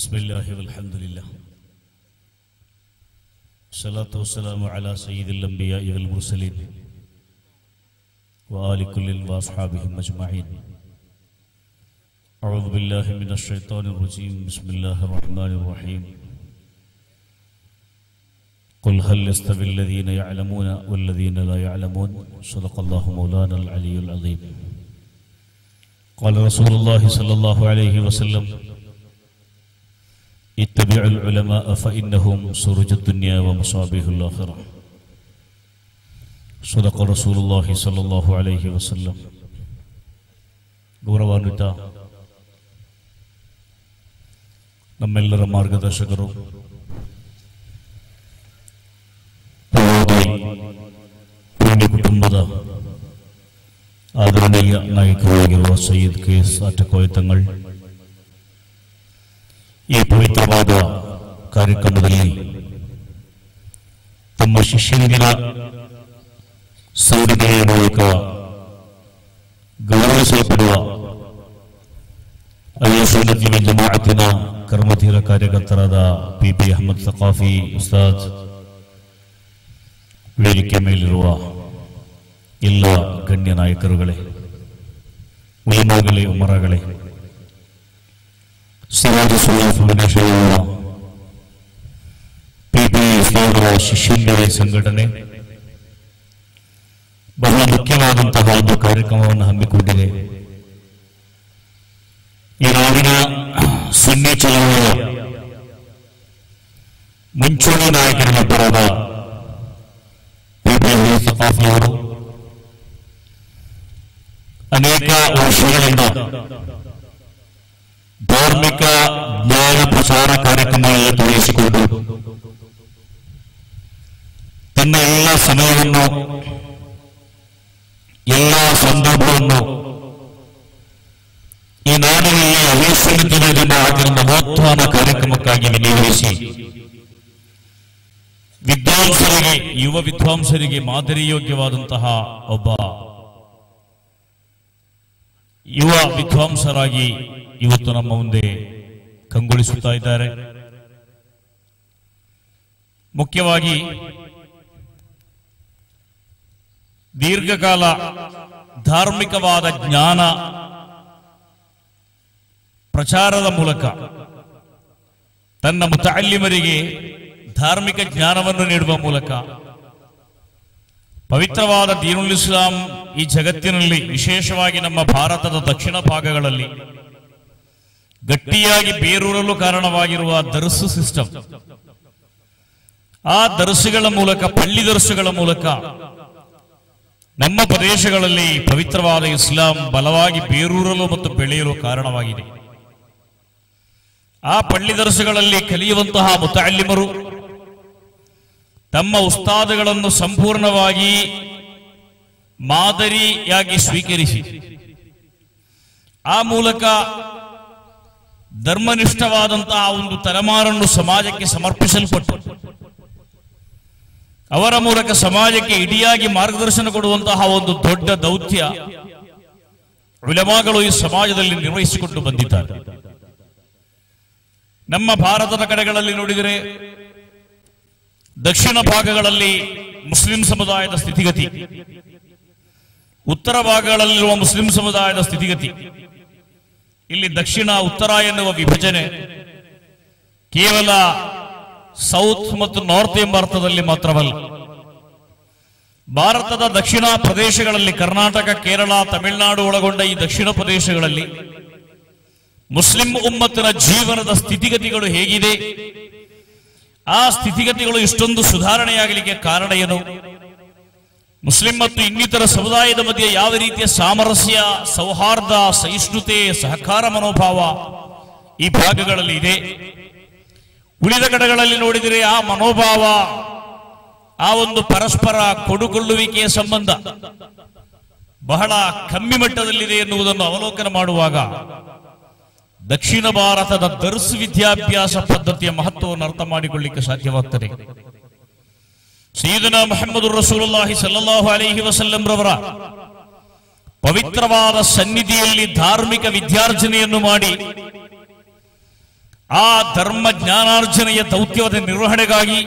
بسم الله والحمد لله. الصلاة والسلام على سيد الأنبياء والمرسلين وآل كل وأصحابهم أجمعين. أعوذ بالله من الشيطان الرجيم. بسم الله الرحمن الرحيم. قل هل يستوي الذين يعلمون والذين لا يعلمون؟ صدق الله مولانا العلي العظيم. قال رسول الله صلى الله عليه وسلم اتبعوا العلماء فإنهم سرج الدنيا ومصابيح الآخرة صدق رسول الله صلى الله عليه وسلم ಗೌರವಾನ್ವಿತ ನಮ್ಮೆಲ್ಲರ ಮಾರ್ಗದರ್ಶಕರು ಪ್ರವಾದಿ ಪುಣ್ಯ ಕುಟುಂಬದ ಆದರಣೀಯ ನಾಯಕರಾಗಿರುವ ಸೈಯದ್ ಕೆ ಎಸ್ ಆಟಕೋಯ ತಂಗಳ್ ಈ ಪವಿತ್ರವಾದ ಕಾರ್ಯಕ್ರಮದಲ್ಲಿ ತಮ್ಮ ಶಿಷ್ಯನಿಗಿನ ಸೌರಿಗೆಯ ಮೂಲಕ ಗೌರವಿಸಲ್ಪಡುವ ಅಯ್ಯ ಸುನ್ನತಿ ಜಮಾಅತಿನ ಕರ್ಮಧೀರ ಕಾರ್ಯಕರ್ತರಾದ ಪಿ ಪಿ ಅಹಮದ್ ಸಕಾಫಿ ಉಸ್ತಾದ್ ವೇದಿಕೆ ಮೇಲಿರುವ ಎಲ್ಲ ಗಣ್ಯ ನಾಯಕರುಗಳೇ, ಉಲಮಾಗಳೇ, ಉಮರಗಳೇ ಸಿರಾಜ ಸುಲ್ಲಾ ಫೌಂಡೇಶನ್ ಪಿಪಿ ಇಸ್ಲಾಮರ ಶಿಷ್ಯಂಗರ ಸಂಘಟನೆ ಬಹಳ ಮುಖ್ಯವಾದಂತಹ ಒಂದು ಕಾರ್ಯಕ್ರಮವನ್ನು ಹಮ್ಮಿಕೊಂಡಿದೆ ಈ ನಾಡಿನ ಸುನ್ನಿ ಚಳವಳಿಯ ಮುಂಚೂಣಿ ನಾಯಕರನ್ನೊಬ್ಬರಾದ ಪಿಪಿ ಸಫಾಫಿ ಅವರು ಅನೇಕ ವರ್ಷಗಳಿಂದ ಧಾರ್ಮಿಕ ಜ್ಞಾನ ಪ್ರಸಾರ ಕಾರ್ಯಕ್ರಮಗಳಲ್ಲಿ ತೊಡಗಿಸಿಕೊಂಡು ತನ್ನ ಎಲ್ಲ ಸಮಯವನ್ನು, ಎಲ್ಲ ಸಂದರ್ಭವನ್ನು ಈ ನಾಡಿನಲ್ಲಿ ಅವೇಶ್ವರ ದಿನದಿಂದ ಆಗಿರುವ ಮಹೋತ್ಥಾನ ಕಾರ್ಯಕ್ರಮಕ್ಕಾಗಿ ವಿನಿಯೋಗಿಸಿ, ವಿದ್ವಾಂಸರಿಗೆ, ಯುವ ವಿದ್ವಾಂಸರಿಗೆ ಮಾದರಿ ಯೋಗ್ಯವಾದಂತಹ ಒಬ್ಬ ಯುವ ವಿದ್ವಾಂಸರಾಗಿ ಇವತ್ತು ನಮ್ಮ ಮುಂದೆ ಕಂಗೊಳಿಸುತ್ತಾ ಇದ್ದಾರೆ. ಮುಖ್ಯವಾಗಿ ದೀರ್ಘಕಾಲ ಧಾರ್ಮಿಕವಾದ ಜ್ಞಾನ ಪ್ರಚಾರದ ಮೂಲಕ ತನ್ನ ಮುತಾಲಿಮರಿಗೆ ಧಾರ್ಮಿಕ ಜ್ಞಾನವನ್ನು ನೀಡುವ ಮೂಲಕ ಪವಿತ್ರವಾದ ದೀನುಲ್ ಇಸ್ಲಾಂ ಈ ಜಗತ್ತಿನಲ್ಲಿ ವಿಶೇಷವಾಗಿ ನಮ್ಮ ಭಾರತದ ದಕ್ಷಿಣ ಭಾಗಗಳಲ್ಲಿ ಗಟ್ಟಿಯಾಗಿ ಬೇರೂರಲು ಕಾರಣವಾಗಿರುವ ದರಸು ಸಿಸ್ಟಮ್. ಆ ದರಸುಗಳ ಮೂಲಕ, ಪಳ್ಳಿ ದರಸುಗಳ ಮೂಲಕ ನಮ್ಮ ಪ್ರದೇಶಗಳಲ್ಲಿ ಪವಿತ್ರವಾದ ಇಸ್ಲಾಂ ಬಲವಾಗಿ ಬೇರೂರಲು ಮತ್ತು ಬೆಳೆಯಲು ಕಾರಣವಾಗಿದೆ. ಆ ಪಳ್ಳಿ ದರಸುಗಳಲ್ಲಿ ಕಲಿಯುವಂತಹ ಮುತಾಲಿಮರು ತಮ್ಮ ಉಸ್ತಾದಗಳನ್ನು ಸಂಪೂರ್ಣವಾಗಿ ಮಾದರಿಯಾಗಿ ಸ್ವೀಕರಿಸಿ, ಆ ಮೂಲಕ ಧರ್ಮನಿಷ್ಠವಾದಂತಹ ಒಂದು ತಲೆಮಾರನ್ನು ಸಮಾಜಕ್ಕೆ ಸಮರ್ಪಿಸಲ್ಪಟ್ಟು, ಅವರ ಮೂಲಕ ಸಮಾಜಕ್ಕೆ ಇಡಿಯಾಗಿ ಮಾರ್ಗದರ್ಶನ ಕೊಡುವಂತಹ ಒಂದು ದೊಡ್ಡ ದೌತ್ಯ ವಿಲಮಾಗಳು ಈ ಸಮಾಜದಲ್ಲಿ ನಿರ್ವಹಿಸಿಕೊಂಡು ಬಂದಿದ್ದಾರೆ. ನಮ್ಮ ಭಾರತದ ಕಡೆಗಳಲ್ಲಿ ನೋಡಿದರೆ ದಕ್ಷಿಣ ಭಾಗಗಳಲ್ಲಿ ಮುಸ್ಲಿಂ ಸಮುದಾಯದ ಸ್ಥಿತಿಗತಿ, ಉತ್ತರ ಭಾಗಗಳಲ್ಲಿರುವ ಮುಸ್ಲಿಂ ಸಮುದಾಯದ ಸ್ಥಿತಿಗತಿ ಇಲ್ಲಿ ದಕ್ಷಿಣ, ಉತ್ತರ ಎನ್ನುವ ವಿಭಜನೆ. ಕೇವಲ ಸೌತ್ ಮತ್ತು ನಾರ್ತ್ ಎಂಬ ಅರ್ಥದಲ್ಲಿ ಮಾತ್ರವಲ್ಲ. ಭಾರತದ ದಕ್ಷಿಣ ಪ್ರದೇಶಗಳಲ್ಲಿ ಕರ್ನಾಟಕ, ಕೇರಳ, ತಮಿಳುನಾಡು ಒಳಗೊಂಡ ಈ ದಕ್ಷಿಣ ಪ್ರದೇಶಗಳಲ್ಲಿ ಮುಸ್ಲಿಂ ಉಮ್ಮತ್ತಿನ ಜೀವನದ ಸ್ಥಿತಿಗತಿಗಳು ಹೇಗಿದೆ? ಆ ಸ್ಥಿತಿಗತಿಗಳು ಇಷ್ಟೊಂದು ಸುಧಾರಣೆಯಾಗಲಿಕ್ಕೆ ಕಾರಣ ಏನು? ಮುಸ್ಲಿಂ ಮತ್ತು ಇನ್ನಿತರ ಸಮುದಾಯದ ಮಧ್ಯೆ ಯಾವ ರೀತಿಯ ಸಾಮರಸ್ಯ, ಸೌಹಾರ್ದ, ಸಹಿಷ್ಣುತೆ, ಸಹಕಾರ ಮನೋಭಾವ ಈ ಭಾಗಗಳಲ್ಲಿ ಇದೆ? ಉಳಿದ ಕಡೆಗಳಲ್ಲಿ ನೋಡಿದರೆ ಆ ಮನೋಭಾವ, ಆ ಒಂದು ಪರಸ್ಪರ ಕೊಡುಕೊಳ್ಳುವಿಕೆಯ ಸಂಬಂಧ ಬಹಳ ಕಮ್ಮಿ ಮಟ್ಟದಲ್ಲಿದೆ ಎನ್ನುವುದನ್ನು ಅವಲೋಕನ ಮಾಡುವಾಗ ದಕ್ಷಿಣ ಭಾರತದ ದರ್ಸ್ ವಿದ್ಯಾಭ್ಯಾಸ ಪದ್ಧತಿಯ ಮಹತ್ವವನ್ನು ಅರ್ಥ ಮಾಡಿಕೊಳ್ಳಿಕ್ಕೆ ಸಾಧ್ಯವಾಗ್ತದೆ. ಸೀದನ ಮೊಹಮ್ಮದ್ ರಸೂಲುಲ್ಲಾಹಿ ಸಲ್ಲಲ್ಲಾಹು ಅಲೈಹಿ ವಸಲ್ಲಂ ರವರ ಪವಿತ್ರವಾದ ಸನ್ನಿಧಿಯಲ್ಲಿ ಧಾರ್ಮಿಕ ವಿದ್ಯಾರ್ಜನೆಯನ್ನು ಮಾಡಿ ಆ ಧರ್ಮ ಜ್ಞಾನಾರ್ಜನೆಯ ದೌತ್ಯವಾದ ನಿರ್ವಹಣೆಗಾಗಿ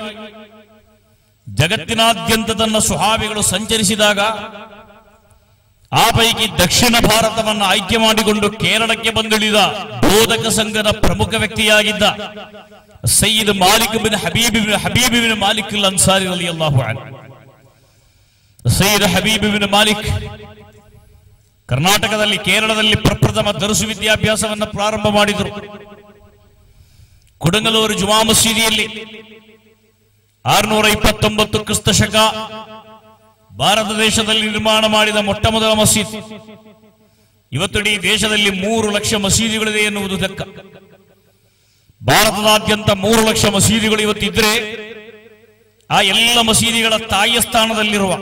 ಜಗತ್ತಿನಾದ್ಯಂತ ತನ್ನ ಸುಹಾವಿಗಳು ಸಂಚರಿಸಿದಾಗ ಆ ಪೈಕಿ ದಕ್ಷಿಣ ಭಾರತವನ್ನು ಆಯ್ಕೆ ಮಾಡಿಕೊಂಡು ಕೇರಳಕ್ಕೆ ಬಂದಿಳಿದ ಬೋಧಕ ಸಂಘದ ಪ್ರಮುಖ ವ್ಯಕ್ತಿಯಾಗಿದ್ದ Sayyid Malik bin Habib bin Habib bin Malik al Ansari Ali ಅಲ್ಲಾಹು ಸಯ್ಯದ್ ಹಬೀಬ್ ಬಿನ್ ಮಾಲಿಕ್ ಕರ್ನಾಟಕದಲ್ಲಿ ಕೇರಳದಲ್ಲಿ ಪ್ರಪ್ರಥಮ ದರ್ಸು ವಿದ್ಯಾಭ್ಯಾಸವನ್ನು ಪ್ರಾರಂಭ ಮಾಡಿದರು ಕುಡಂಗಲೂರು ಜುಮಾ ಮಸೀದಿಯಲ್ಲಿ ಆರುನೂರ ಇಪ್ಪತ್ತೊಂಬತ್ತು ಕ್ರಿಸ್ತ ಶಕ ಭಾರತ ದೇಶದಲ್ಲಿ ನಿರ್ಮಾಣ ಮಾಡಿದ ಮೊಟ್ಟ ಮೊದಲ ಮಸೀದ್. ಇವತ್ತಿಡೀ ದೇಶದಲ್ಲಿ ಮೂರು ಲಕ್ಷ ಮಸೀದಿಗಳಿದೆ ಎನ್ನುವುದು ಲೆಕ್ಕ. ಭಾರತದಾದ್ಯಂತ ಮೂರು ಲಕ್ಷ ಮಸೀದಿಗಳು ಇವತ್ತಿದ್ರೆ ಆ ಎಲ್ಲ ಮಸೀದಿಗಳ ತಾಯಿಯ ಸ್ಥಾನದಲ್ಲಿರುವ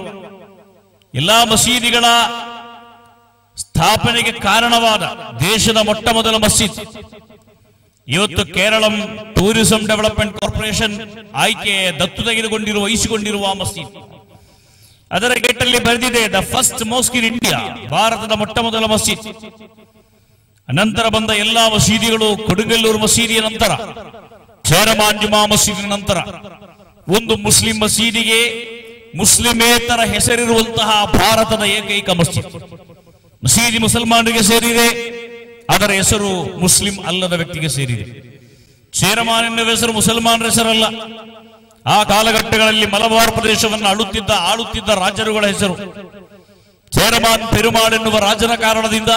ಎಲ್ಲಾ ಮಸೀದಿಗಳ ಸ್ಥಾಪನೆಗೆ ಕಾರಣವಾದ ದೇಶದ ಮೊಟ್ಟ ಮೊದಲ ಮಸೀದ್. ಇವತ್ತು ಕೇರಳಂ ಟೂರಿಸಂ ಡೆವಲಪ್ಮೆಂಟ್ ಕಾರ್ಪೊರೇಷನ್ ಆಯ್ಕೆ ದತ್ತು ತೆಗೆದುಕೊಂಡಿರುವ, ವಹಿಸಿಕೊಂಡಿರುವ ಮಸೀದ್. ಅದರ ಗೇಟಲ್ಲಿ ಬರೆದಿದೆ the first mosque in India ಭಾರತದ ಮೊಟ್ಟ ಮೊದಲ ಮಸೀದ್. ನಂತರ ಬಂದ ಎಲ್ಲಾ ಮಸೀದಿಗಳು ಕೊಡುಗಲ್ಲೂರು ಮಸೀದಿಯ ನಂತರ ಚೇರಮಾಂಜುಮಾ ಮಸೀದಿ ನಂತರ, ಒಂದು ಮುಸ್ಲಿಂ ಮಸೀದಿಗೆ ಮುಸ್ಲಿಮೇತರ ಹೆಸರಿರುವಂತಹ ಭಾರತದ ಏಕೈಕ ಮಸೀದಿ. ಮಸೀದಿ ಮುಸಲ್ಮಾನರಿಗೆ ಸೇರಿದೆ, ಅದರ ಹೆಸರು ಮುಸ್ಲಿಂ ಅಲ್ಲದ ವ್ಯಕ್ತಿಗೆ ಸೇರಿದೆ. ಚೇರಮಾನ ಹೆಸರು ಮುಸಲ್ಮಾನರ ಹೆಸರಲ್ಲ. ಆ ಕಾಲಘಟ್ಟಗಳಲ್ಲಿ ಮಲಬಾರ್ ಪ್ರದೇಶವನ್ನು ಆಳುತ್ತಿದ್ದ ಆಳುತ್ತಿದ್ದ ರಾಜರುಗಳ ಹೆಸರು. ಚೇರಮಾನ್ ಪೆರುಮಾಳ್ ಎನ್ನುವ ರಾಜನ ಕಾರಣದಿಂದ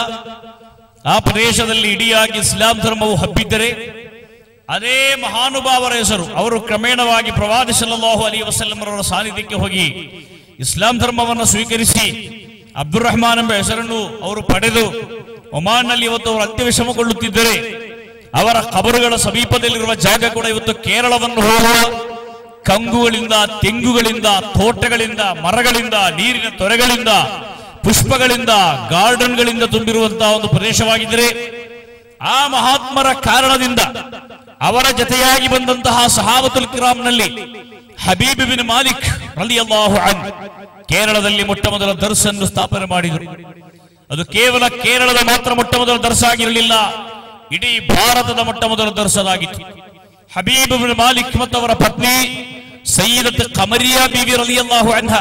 ಆ ಪ್ರದೇಶದಲ್ಲಿ ಇಡಿಯಾಗಿ ಇಸ್ಲಾಂ ಧರ್ಮವು ಹಬ್ಬಿದ್ದರೆ ಅದೇ ಮಹಾನುಭಾವರ ಹೆಸರು. ಅವರು ಕ್ರಮೇಣವಾಗಿ ಪ್ರವಾದಿ ಸಲ್ಲಲ್ಲಾಹು ಅಲಿ ವಸಲ್ಲಮರವರ ಸಾನ್ನಿಧ್ಯಕ್ಕೆ ಹೋಗಿ ಇಸ್ಲಾಂ ಧರ್ಮವನ್ನು ಸ್ವೀಕರಿಸಿ ಅಬ್ದುಲ್ ರಹಮಾನ್ ಎಂಬ ಹೆಸರನ್ನು ಅವರು ಪಡೆದು ಒಮಾನ್ನಲ್ಲಿ ಇವತ್ತು ಅವರು ಅಂತ್ಯವಿಷಮಗೊಳ್ಳುತ್ತಿದ್ದರೆ ಅವರ ಕಬರುಗಳ ಸಮೀಪದಲ್ಲಿರುವ ಜಾಗ ಕೂಡ ಇವತ್ತು ಕೇರಳವನ್ನು ಹೋಗುವ ಕಂಗುಗಳಿಂದ, ತೆಂಗುಗಳಿಂದ, ತೋಟಗಳಿಂದ, ಮರಗಳಿಂದ, ನೀರಿನ ತೊರೆಗಳಿಂದ, ಪುಷ್ಪಗಳಿಂದ, ಗಾರ್ಡನ್ಗಳಿಂದ ತುಂಬಿರುವಂತಹ ಒಂದು ಪ್ರದೇಶವಾಗಿದ್ದರೆ ಆ ಮಹಾತ್ಮರ ಕಾರಣದಿಂದ ಅವರ ಜತೆಯಾಗಿ ಬಂದಂತಹ ಸಹಾಬತುಲ್ ಕಿರಾಮ್ನಲ್ಲಿ ಹಬೀಬ್ ಬಿನ್ ಮಾಲಿಕ್ ರಲಿಯಲ್ಲಾಹು ಅನ್ ಕೇರಳದಲ್ಲಿ ಮೊಟ್ಟ ಮೊದಲ ದರ್ಸನ್ನು ಸ್ಥಾಪನೆ ಮಾಡಿದರು. ಅದು ಕೇವಲ ಕೇರಳದ ಮಾತ್ರ ಮೊಟ್ಟ ಮೊದಲ ದರ್ಸ ಆಗಿರಲಿಲ್ಲ ಇಡೀ ಭಾರತದ ಮೊಟ್ಟ ಮೊದಲ ದರ್ಸದಾಗಿತ್ತು. ಹಬೀಬ್ ಬಿನ್ ಮಾಲಿಕ್ ಅವರ ಪತ್ನಿ ಸೈಯದತ್ ಕಮರಿಯಾ ಬೀವಿ ರಲಿಯಲ್ಲಾಹು ಅನ್ಹ.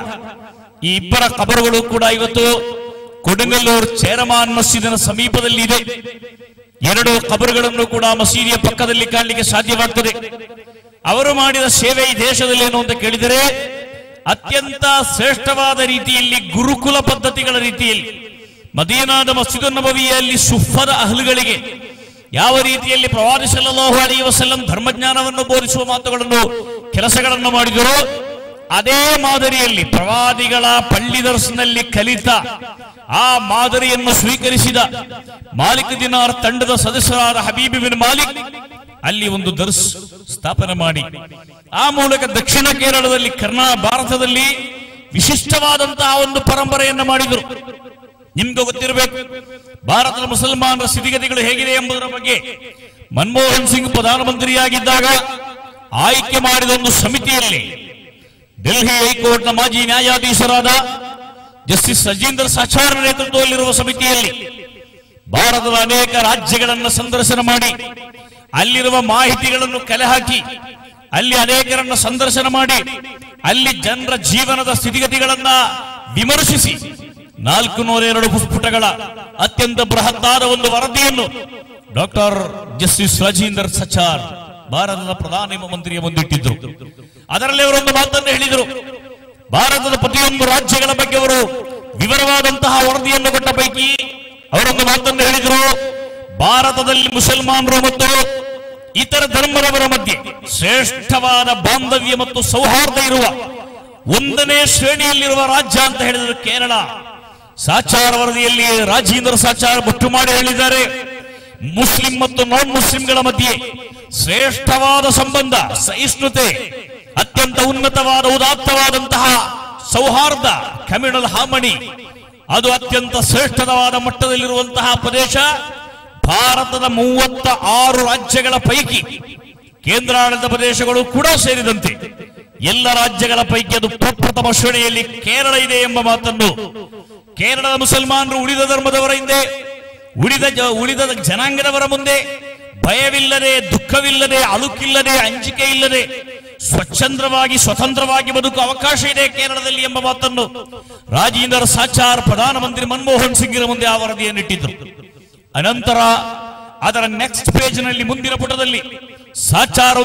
ಈ ಇಬ್ಬರ ಕಬರುಗಳು ಕೂಡ ಇವತ್ತು ಕೊಡಂಗಲ್ಲೂರು ಚೇರಮಾನ್ ಮಸೀದಿನ ಸಮೀಪದಲ್ಲಿ ಇದೆ ಎರಡು ಕಬರುಗಳನ್ನು ಕೂಡ ಮಸೀದಿಯ ಪಕ್ಕದಲ್ಲಿ ಕಾಣಲಿಕ್ಕೆ ಸಾಧ್ಯವಾಗ್ತದೆ. ಅವರು ಮಾಡಿದ ಸೇವೆ ಈ ದೇಶದಲ್ಲಿ ಏನು ಅಂತ ಕೇಳಿದರೆ, ಅತ್ಯಂತ ಶ್ರೇಷ್ಠವಾದ ರೀತಿಯಲ್ಲಿ ಗುರುಕುಲ ಪದ್ಧತಿಗಳ ರೀತಿಯಲ್ಲಿ ಮದೀನಾದ ಮಸೀದು ನಬವಿಯಲ್ಲಿ ಸುಫದ ಅಹಲುಗಳಿಗೆ ಯಾವ ರೀತಿಯಲ್ಲಿ ಪ್ರವಾದಿ ಸಲ್ಲಲ್ಲಾಹು ಅಲೈಹಿ ವಸಲ್ಲಂ ಧರ್ಮಜ್ಞಾನವನ್ನು ಬೋಧಿಸುವ ಮಾತುಗಳನ್ನು, ಕೆಲಸಗಳನ್ನು ಮಾಡಿದರೋ, ಅದೇ ಮಾದರಿಯಲ್ಲಿ ಪ್ರವಾದಿಗಳ ಪಳ್ಳಿ ದರ್ಶನಲ್ಲಿ ಕಲಿತ ಆ ಮಾದರಿಯನ್ನು ಸ್ವೀಕರಿಸಿದ ಮಾಲಿಕ್ ದಿನಾರ್ ತಂಡದ ಸದಸ್ಯರಾದ ಹಬೀಬ್ ಬಿನ್ ಮಾಲಿಕ್, ಅಲ್ಲಿ ಒಂದು ದರ್ಸ್ ಸ್ಥಾಪನೆ ಮಾಡಿ. ಆ ಮೂಲಕ ದಕ್ಷಿಣ ಕೇರಳದಲ್ಲಿ ಕರ್ನಾ ಭಾರತದಲ್ಲಿ ವಿಶಿಷ್ಟವಾದಂತಹ ಒಂದು ಪರಂಪರೆಯನ್ನು ಮಾಡಿದರು. ನಿಮ್ಗೆ ಗೊತ್ತಿರಬೇಕು. ಭಾರತದ ಮುಸಲ್ಮಾನರ ಸ್ಥಿತಿಗತಿಗಳು ಹೇಗಿದೆ ಎಂಬುದರ ಬಗ್ಗೆ. ಮನಮೋಹನ್ ಸಿಂಗ್ ಪ್ರಧಾನಮಂತ್ರಿಯಾಗಿದ್ದಾಗ ಆಯ್ಕೆ ಮಾಡಿದ ಒಂದು ಸಮಿತಿಯಲ್ಲಿ ಡೆಲ್ಲಿ ಹೈಕೋರ್ಟ್ನ ಮಾಜಿ ನ್ಯಾಯಾಧೀಶರಾದ ಜಸ್ಟಿಸ್ ಸಜೀಂದ್ರ ಸಚಾರ್ ನೇತೃತ್ವದಲ್ಲಿರುವ ಸಮಿತಿಯಲ್ಲಿ ಭಾರತದ ಅನೇಕ ರಾಜ್ಯಗಳನ್ನು ಸಂದರ್ಶನ ಮಾಡಿ, ಅಲ್ಲಿರುವ ಮಾಹಿತಿಗಳನ್ನು ಕಲೆ ಹಾಕಿ ಅಲ್ಲಿ ಅನೇಕರನ್ನು ಸಂದರ್ಶನ ಮಾಡಿ, ಅಲ್ಲಿ ಜನರ ಜೀವನದ ಸ್ಥಿತಿಗತಿಗಳನ್ನ ವಿಮರ್ಶಿಸಿ ನಾಲ್ಕು ನೂರ ಎರಡು ಅತ್ಯಂತ ಬೃಹತ್ತಾದ ಒಂದು ವರದಿಯನ್ನು ಡಾಕ್ಟರ್ ಜಸ್ಟಿಸ್ ರಾಜೀಂದರ್ ಸಚಾರ್ ಭಾರತದ ಪ್ರಧಾನ ಮಂತ್ರಿಯ ಮುಂದಿಟ್ಟಿದ್ರು ಅದರಲ್ಲಿ ಅವರೊಂದು ಮಾತನ್ನು ಹೇಳಿದರು. ಭಾರತದ ಪ್ರತಿಯೊಂದು ರಾಜ್ಯಗಳ ಬಗ್ಗೆ ಅವರು ವಿವರವಾದಂತಹ ವರದಿಯನ್ನು ಕೊಟ್ಟ ಪೈಕಿ ಅವರೊಂದು ಮಾತನ್ನು ಹೇಳಿದರು. ಭಾರತದಲ್ಲಿ ಮುಸಲ್ಮಾನರು ಮತ್ತು ಇತರ ಧರ್ಮದವರ ಮಧ್ಯೆ ಶ್ರೇಷ್ಠವಾದ ಬಾಂಧವ್ಯ ಮತ್ತು ಸೌಹಾರ್ದ ಇರುವ ಒಂದನೇ ಶ್ರೇಣಿಯಲ್ಲಿರುವ ರಾಜ್ಯ ಅಂತ ಹೇಳಿದರು ಕೇರಳ. ಸಾಚಾರ ವರದಿಯಲ್ಲಿ ರಾಜೇಂದ್ರ ಸಾಚಾರ್ ಮುಟ್ಟು ಮಾಡಿ ಹೇಳಿದ್ದಾರೆ. ಮುಸ್ಲಿಂ ಮತ್ತು ನಾನ್ ಮುಸ್ಲಿಂಗಳ ಮಧ್ಯೆ ಶ್ರೇಷ್ಠವಾದ ಸಂಬಂಧ, ಸಹಿಷ್ಣುತೆ, ಅತ್ಯಂತ ಉನ್ನತವಾದ, ಉದಾತ್ತವಾದಂತಹ ಸೌಹಾರ್ದ ಕಮ್ಯುನಲ್ ಹಾಮಣಿ, ಅದು ಅತ್ಯಂತ ಶ್ರೇಷ್ಠವಾದ ಮಟ್ಟದಲ್ಲಿರುವಂತಹ ಪ್ರದೇಶ ಭಾರತದ ಮೂವತ್ತ ಆರು ರಾಜ್ಯಗಳ ಪೈಕಿ ಕೇಂದ್ರಾಡಳಿತ ಪ್ರದೇಶಗಳು ಕೂಡ ಸೇರಿದಂತೆ ಎಲ್ಲ ರಾಜ್ಯಗಳ ಪೈಕಿ ಅದು ಪ್ರಪ್ರಥಮ ಶ್ರೇಣಿಯಲ್ಲಿ ಕೇರಳ ಇದೆ ಎಂಬ ಮಾತನ್ನು ಕೇರಳದ ಮುಸಲ್ಮಾನರು ಉಳಿದ ಧರ್ಮದವರ ಹಿಂದೆ, ಉಳಿದ ಉಳಿದ ಜನಾಂಗದವರ ಮುಂದೆ ಭಯವಿಲ್ಲದೆ, ದುಃಖವಿಲ್ಲದೆ, ಅಳುಕಿಲ್ಲದೆ ಅಂಜಿಕೆ ಇಲ್ಲದೆ ಸ್ವಚ್ಛಂದ್ರವಾಗಿ, ಸ್ವತಂತ್ರವಾಗಿ ಬದುಕು ಅವಕಾಶ ಇದೆ ಕೇರಳದಲ್ಲಿ ಎಂಬ ಮಾತನ್ನು ರಾಜೇಂದ್ರ ಸಾಚಾರ್ ಪ್ರಧಾನಮಂತ್ರಿ ಮನಮೋಹನ್ ಸಿಂಗ್ರ ಮುಂದೆ ಆ ವರದಿಯನ್ನಿಟ್ಟಿದ್ದರು ಅನಂತರ ಅದರ ನೆಕ್ಸ್ಟ್ ಪೇಜ್ನಲ್ಲಿ ಮುಂದಿನ ಪುಟದಲ್ಲಿ ಸಾಚಾರ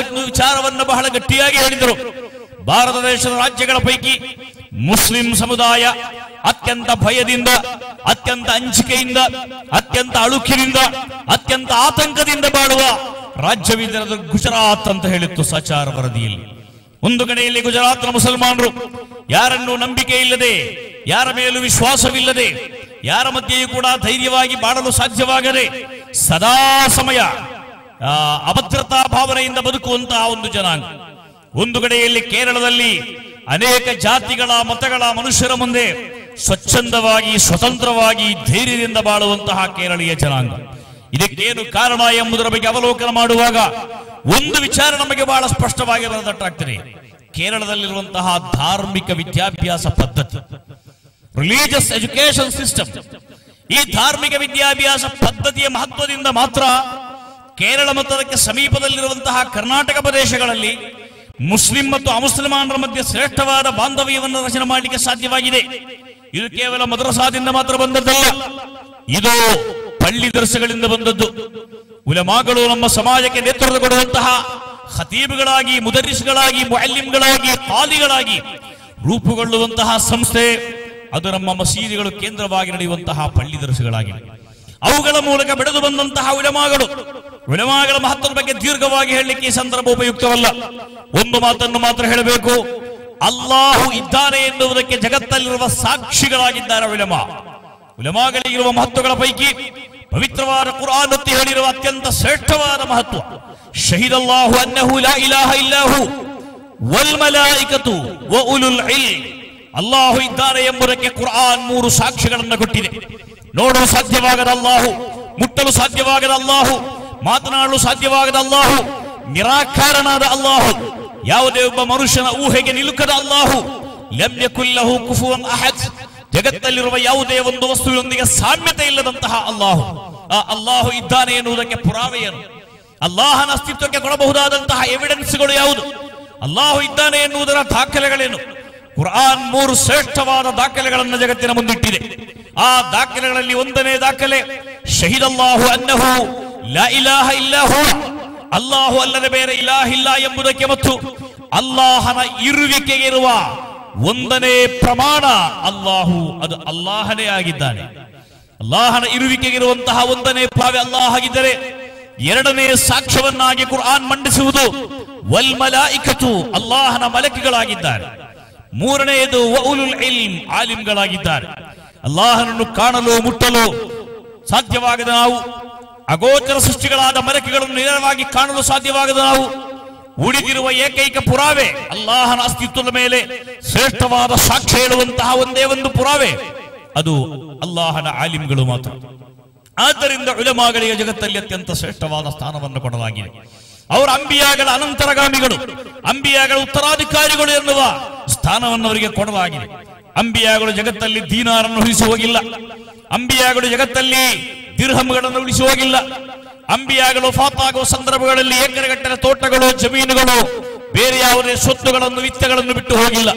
ಒಂದು ವಿಚಾರವನ್ನು ಬಹಳ ಗಟ್ಟಿಯಾಗಿ ಹೇಳಿದರು ಭಾರತ ದೇಶದ ರಾಜ್ಯಗಳ ಪೈಕಿ ಮುಸ್ಲಿಂ ಸಮುದಾಯ ಅತ್ಯಂತ ಭಯದಿಂದ, ಅತ್ಯಂತ ಅಂಜಿಕೆಯಿಂದ, ಅತ್ಯಂತ ಅಳುಕಿನಿಂದ, ಅತ್ಯಂತ ಆತಂಕದಿಂದ ಬಾಳುವ ರಾಜ್ಯವಿದ್ದ ಗುಜರಾತ್ ಅಂತ ಹೇಳಿತ್ತು ಸಚಾರ ವರದಿಯಲ್ಲಿ. ಒಂದು ಕಡೆಯಲ್ಲಿ ಗುಜರಾತ್ನ ಮುಸಲ್ಮಾನರು, ಯಾರನ್ನು ನಂಬಿಕೆ ಇಲ್ಲದೆ, ಯಾರ ಮೇಲೂ ವಿಶ್ವಾಸವಿಲ್ಲದೆ, ಯಾರ ಮಧ್ಯೆಯೂ ಕೂಡ ಧೈರ್ಯವಾಗಿ ಬಾಡಲು ಸಾಧ್ಯವಾಗದೆ, ಸದಾ ಸಮಯ ಅಭದ್ರತಾ ಭಾವನೆಯಿಂದ ಬದುಕುವಂತಹ ಒಂದು ಜನಾಂಗ. ಒಂದು ಕಡೆಯಲ್ಲಿ ಕೇರಳದಲ್ಲಿ ಅನೇಕ ಜಾತಿಗಳ ಮತಗಳ ಮನುಷ್ಯರ ಮುಂದೆ ಸ್ವಚ್ಛಂದವಾಗಿ, ಸ್ವತಂತ್ರವಾಗಿ, ಧೈರ್ಯದಿಂದ ಬಾಳುವಂತಹ ಕೇರಳೀಯ ಜನಾಂಗ. ಇದಕ್ಕೇನು ಕಾರಣ ಎಂಬುದರ ಬಗ್ಗೆ ಅವಲೋಕನ ಮಾಡುವಾಗ ಒಂದು ವಿಚಾರ ನಮಗೆ ಬಹಳ ಸ್ಪಷ್ಟವಾಗಿ ಬರದಟ್ಟಾಗ್ತದೆ ಕೇರಳದಲ್ಲಿರುವಂತಹ ಧಾರ್ಮಿಕ ವಿದ್ಯಾಭ್ಯಾಸ ಪದ್ಧತಿ ರಿಲಿಜಿಯಸ್ ಎಜುಕೇಶನ್ ಸಿಸ್ಟಮ್ ಈ ಧಾರ್ಮಿಕ ವಿದ್ಯಾಭ್ಯಾಸ ಪದ್ಧತಿಯ ಮಹತ್ವದಿಂದ ಮಾತ್ರ ಕೇರಳ ಮತ್ತು ಅದಕ್ಕೆ ಸಮೀಪದಲ್ಲಿರುವಂತಹ ಕರ್ನಾಟಕ ಪ್ರದೇಶಗಳಲ್ಲಿ ಮುಸ್ಲಿಂ ಮತ್ತು ಅಮುಸಲ್ಮಾನರ ಮಧ್ಯೆ ಶ್ರೇಷ್ಠವಾದ ಬಾಂಧವ್ಯವನ್ನು ರಚನೆ ಮಾಡಲಿಕ್ಕೆ ಸಾಧ್ಯವಾಗಿದೆ. ಇದು ಕೇವಲ ಮದ್ರಸಾದಿಂದ ಮಾತ್ರ ಬಂದದ್ದಲ್ಲ. ಇದು ಪಳ್ಳಿ ದರ್ಶಗಳಿಂದ ಬಂದದ್ದು. ಉಲಮಾಗಳು ನಮ್ಮ ಸಮಾಜಕ್ಕೆ ನೇತೃತ್ವ ಕೊಡುವಂತಹ ಖತೀಬ್ಗಳಾಗಿ ಮುದರಿಸ್ಗಳಾಗಿ ಮುಅಲ್ಲಿಂಗಳಾಗಿ ಪಾಲಿಗಳಾಗಿ ರೂಪುಗೊಳ್ಳುವಂತಹ ಸಂಸ್ಥೆ, ಅದು ನಮ್ಮ ಮಸೀದಿಗಳು ಕೇಂದ್ರವಾಗಿ ನಡೆಯುವಂತಹ ಪಳ್ಳಿ ದರ್ಶಗಳಾಗಿವೆ ಅವುಗಳ ಮೂಲಕ ಬೆಳೆದು ಬಂದಂತಹ ಉಲಮಾಗಳು ಉಲಮಾಗಳ ಮಹತ್ವದ ಬಗ್ಗೆ ದೀರ್ಘವಾಗಿ ಹೇಳಲಿಕ್ಕೆ ಈ ಸಂದರ್ಭ ಉಪಯುಕ್ತವಲ್ಲ. ಒಂದು ಮಾತನ್ನು ಮಾತ್ರ ಹೇಳಬೇಕು. ಅಲ್ಲಾಹು ಇದ್ದಾನೆ ಎನ್ನುವುದಕ್ಕೆ ಜಗತ್ತಲ್ಲಿರುವ ಸಾಕ್ಷಿಗಳಾಗಿದ್ದಾರೆ ಉಲಮಾ. ಇರುವ ಮಹತ್ವಗಳ ಪೈಕಿ ಪವಿತ್ರವಾದ ಕುರಾನ್ ಒತ್ತಿ ಹೇಳಿರುವ ಅತ್ಯಂತ ಶ್ರೇಷ್ಠವಾದ ಮಹತ್ವ. ಶಹೀದಲ್ಲಾಹು ಅನ್ನಹು ಲಾ ಇಲಾಹ ಇಲ್ಲಾಹು ವಲ್ ಮಲಾಯಿಕತು ವ ಇಲ್ಮ್. ಅಲ್ಲಾಹು ಇದ್ದಾನೆ ಎಂಬುದಕ್ಕೆ ಕುರಾನ್ ಮೂರು ಸಾಕ್ಷಿಗಳನ್ನು ಕೊಟ್ಟಿದೆ. ನೋಡಲು ಸಾಧ್ಯವಾಗದ ಅಲ್ಲಾಹು, ಮುಟ್ಟಲು ಸಾಧ್ಯವಾಗದ ಅಲ್ಲಾಹು ಮಾತನಾಡಲು ಸಾಧ್ಯವಾಗದ ಅಲ್ಲಾಹು, ನಿರಾಕಾರನಾದ ಅಲ್ಲಾಹು, ಯಾವುದೇ ಒಬ್ಬ ಮನುಷ್ಯನ ಊಹೆಗೆ ನಿಲುಕದ ಅಲ್ಲಾಹು ಲಭ್ಯಕುಲ್ಲಹು ಕುಫುವನ್ ಅಹದ್, ಜಗತ್ತಲ್ಲಿರುವ ಯಾವುದೇ ಒಂದು ವಸ್ತುವಿನೊಂದಿಗೆ ಸಾಮ್ಯತೆ ಇಲ್ಲದಂತಹ ಅಲ್ಲಾಹು. ಆ ಅಲ್ಲಾಹು ಇದ್ದಾನೆ ಎನ್ನುವುದಕ್ಕೆ ಪುರಾವೆಯನ್ನು ಅಲ್ಲಾಹನ ಅಸ್ತಿತ್ವಕ್ಕೆ ಕೊಡಬಹುದಾದಂತಹ ಎವಿಡೆನ್ಸ್ಗಳು ಯಾವುದು? ಅಲ್ಲಾಹು ಇದ್ದಾನೆ ಎನ್ನುವುದರ ದಾಖಲೆಗಳೇನು? ಕುರಾನ್ ಮೂರು ಶ್ರೇಷ್ಠವಾದ ದಾಖಲೆಗಳನ್ನು ಜಗತ್ತಿನ ಮುಂದಿಟ್ಟಿದೆ. ಆ ದಾಖಲೆಗಳಲ್ಲಿ ಒಂದನೇ ದಾಖಲೆ ಶಹೀದಲ್ಲಾಹು ಅನ್ನಹು ಲಾ ಇಲಾಹ ಇಲ್ಲಾಹು ಅಲ್ಲಾಹು ಅಲ್ಲದೆ ಬೇರೆ ಇಲಾಹಿಲ್ಲ ಎಂಬುದಕ್ಕೆ ಮತ್ತು ಅಲ್ಲಾಹನ ಇರುವಿಕೆಗೆ ಇರುವ ಒಂದನೇ ಪ್ರಮಾಣ ಅಲ್ಲಾಹು ಅದು ಅಲ್ಲಾಹನೇ ಆಗಿದ್ದಾನೆ ಅಲ್ಲಾಹನ ಇರುವಿಕೆಗಿರುವಂತಹ ಒಂದನೇ ಪಾವೆ ಅಲ್ಲಾಹ ಆಗಿದ್ದರೆ ಎರಡನೇ ಸಾಕ್ಷ್ಯವನ್ನಾಗಿ ಕುರ್ಆನ್ ಮಂಡಿಸುವುದು ವಲ್ಮಲ ಇಕತು ಅಲ್ಲಾಹನ ಮಲಕಿಗಳಾಗಿದ್ದಾರೆ ಮೂರನೆಯದು ವೌಲುಲ್ ಇಲ್ಮ್ ಆಲಿಮ್ಗಳಾಗಿದ್ದಾರೆ ಅಲ್ಲಾಹನನ್ನು ಕಾಣಲು ಮುಟ್ಟಲು ಸಾಧ್ಯವಾಗದ ನಾವು ಅಗೋಚರ ಸೃಷ್ಟಿಗಳಾದ ಮರಕೆಗಳನ್ನು ನೇರವಾಗಿ ಕಾಣಲು ಸಾಧ್ಯವಾಗದ ನಾವು. ಉಳಿದಿರುವ ಏಕೈಕ ಪುರಾವೆ, ಅಲ್ಲಾಹನ ಅಸ್ತಿತ್ವದ ಮೇಲೆ ಶ್ರೇಷ್ಠವಾದ ಸಾಕ್ಷ್ಯ ಹೇಳುವಂತಹ ಒಂದೇ ಒಂದು ಪುರಾವೆ, ಅದು ಅಲ್ಲಾಹನ ಆಲಿಮ್ಗಳು ಮಾತ್ರ. ಆದ್ದರಿಂದ ಉಲಮಾಗಳಿಗೆ ಜಗತ್ತಲ್ಲಿ ಅತ್ಯಂತ ಶ್ರೇಷ್ಠವಾದ ಸ್ಥಾನವನ್ನು ಕೊಡಲಾಗಿದೆ. ಅವರ ಅಂಬಿಯಾಗಳ ಅನಂತರಗಾಮಿಗಳು, ಅಂಬಿಯಾಗಳ ಉತ್ತರಾಧಿಕಾರಿಗಳು ಎನ್ನುವ ಸ್ಥಾನವನ್ನು ಅವರಿಗೆ ಕೊಡಲಾಗಿದೆ. ಅಂಬಿಯಾಗಳು ಜಗತ್ತಲ್ಲಿ ದೀನಾರನ್ನು ಉಳಿಸಿ ಹೋಗಿಲ್ಲ. ಅಂಬಿಯಾಗಳು ಜಗತ್ತಲ್ಲಿ ದಿರ್ಹಮ್ಗಳನ್ನು ಉಳಿಸಿ ಹೋಗಿಲ್ಲ. ಅಂಬಿಯಾಗಳು ಫಾತಾಗುವ ಸಂದರ್ಭಗಳಲ್ಲಿ ಎಕರೆಗಟ್ಟಲೆ ತೋಟಗಳು, ಜಮೀನುಗಳು, ಬೇರೆ ಯಾವುದೇ ಸ್ವತ್ತುಗಳನ್ನು, ವಿತ್ತಗಳನ್ನು ಬಿಟ್ಟು ಹೋಗಿಲ್ಲ.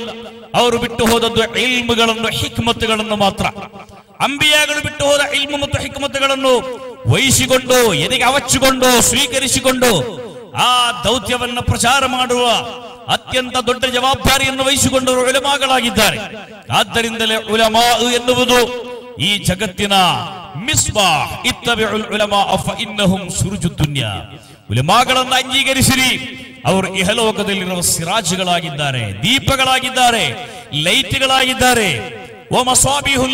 ಅವರು ಬಿಟ್ಟು ಹೋದದ್ದು ಇಲ್ಮುಗಳನ್ನು ಹಿಕ್ಮತ್ತುಗಳನ್ನು ಮಾತ್ರ. ಅಂಬಿಯಾಗಳು ಬಿಟ್ಟು ಹೋದ ಇಲ್ಮು ಮತ್ತು ಹಿಕ್ಮತ್ತುಗಳನ್ನು ವಹಿಸಿಕೊಂಡು, ಎದೆಗೆ ಅವಚ್ಚಿಕೊಂಡು, ಸ್ವೀಕರಿಸಿಕೊಂಡು ಆ ದೌತ್ಯವನ್ನು ಪ್ರಚಾರ ಮಾಡುವ ಅತ್ಯಂತ ದೊಡ್ಡ ಜವಾಬ್ದಾರಿಯನ್ನು ವಹಿಸಿಕೊಂಡವರು ಉಲಮಾಗಳಾಗಿದ್ದಾರೆ. ಆದ್ದರಿಂದಲೇ ಉಲಮಾ ಎನ್ನುವುದು ಈ ಜಗತ್ತಿನ ಉಲಮಾಗಳನ್ನು ಅಂಗೀಕರಿಸಿರಿ. ಅವರು ಇಹಲೋಕದಲ್ಲಿರುವ ಸಿರಾಜ್ಗಳಾಗಿದ್ದಾರೆ, ದೀಪಗಳಾಗಿದ್ದಾರೆ, ಲೈಟ್ಗಳಾಗಿದ್ದಾರೆ.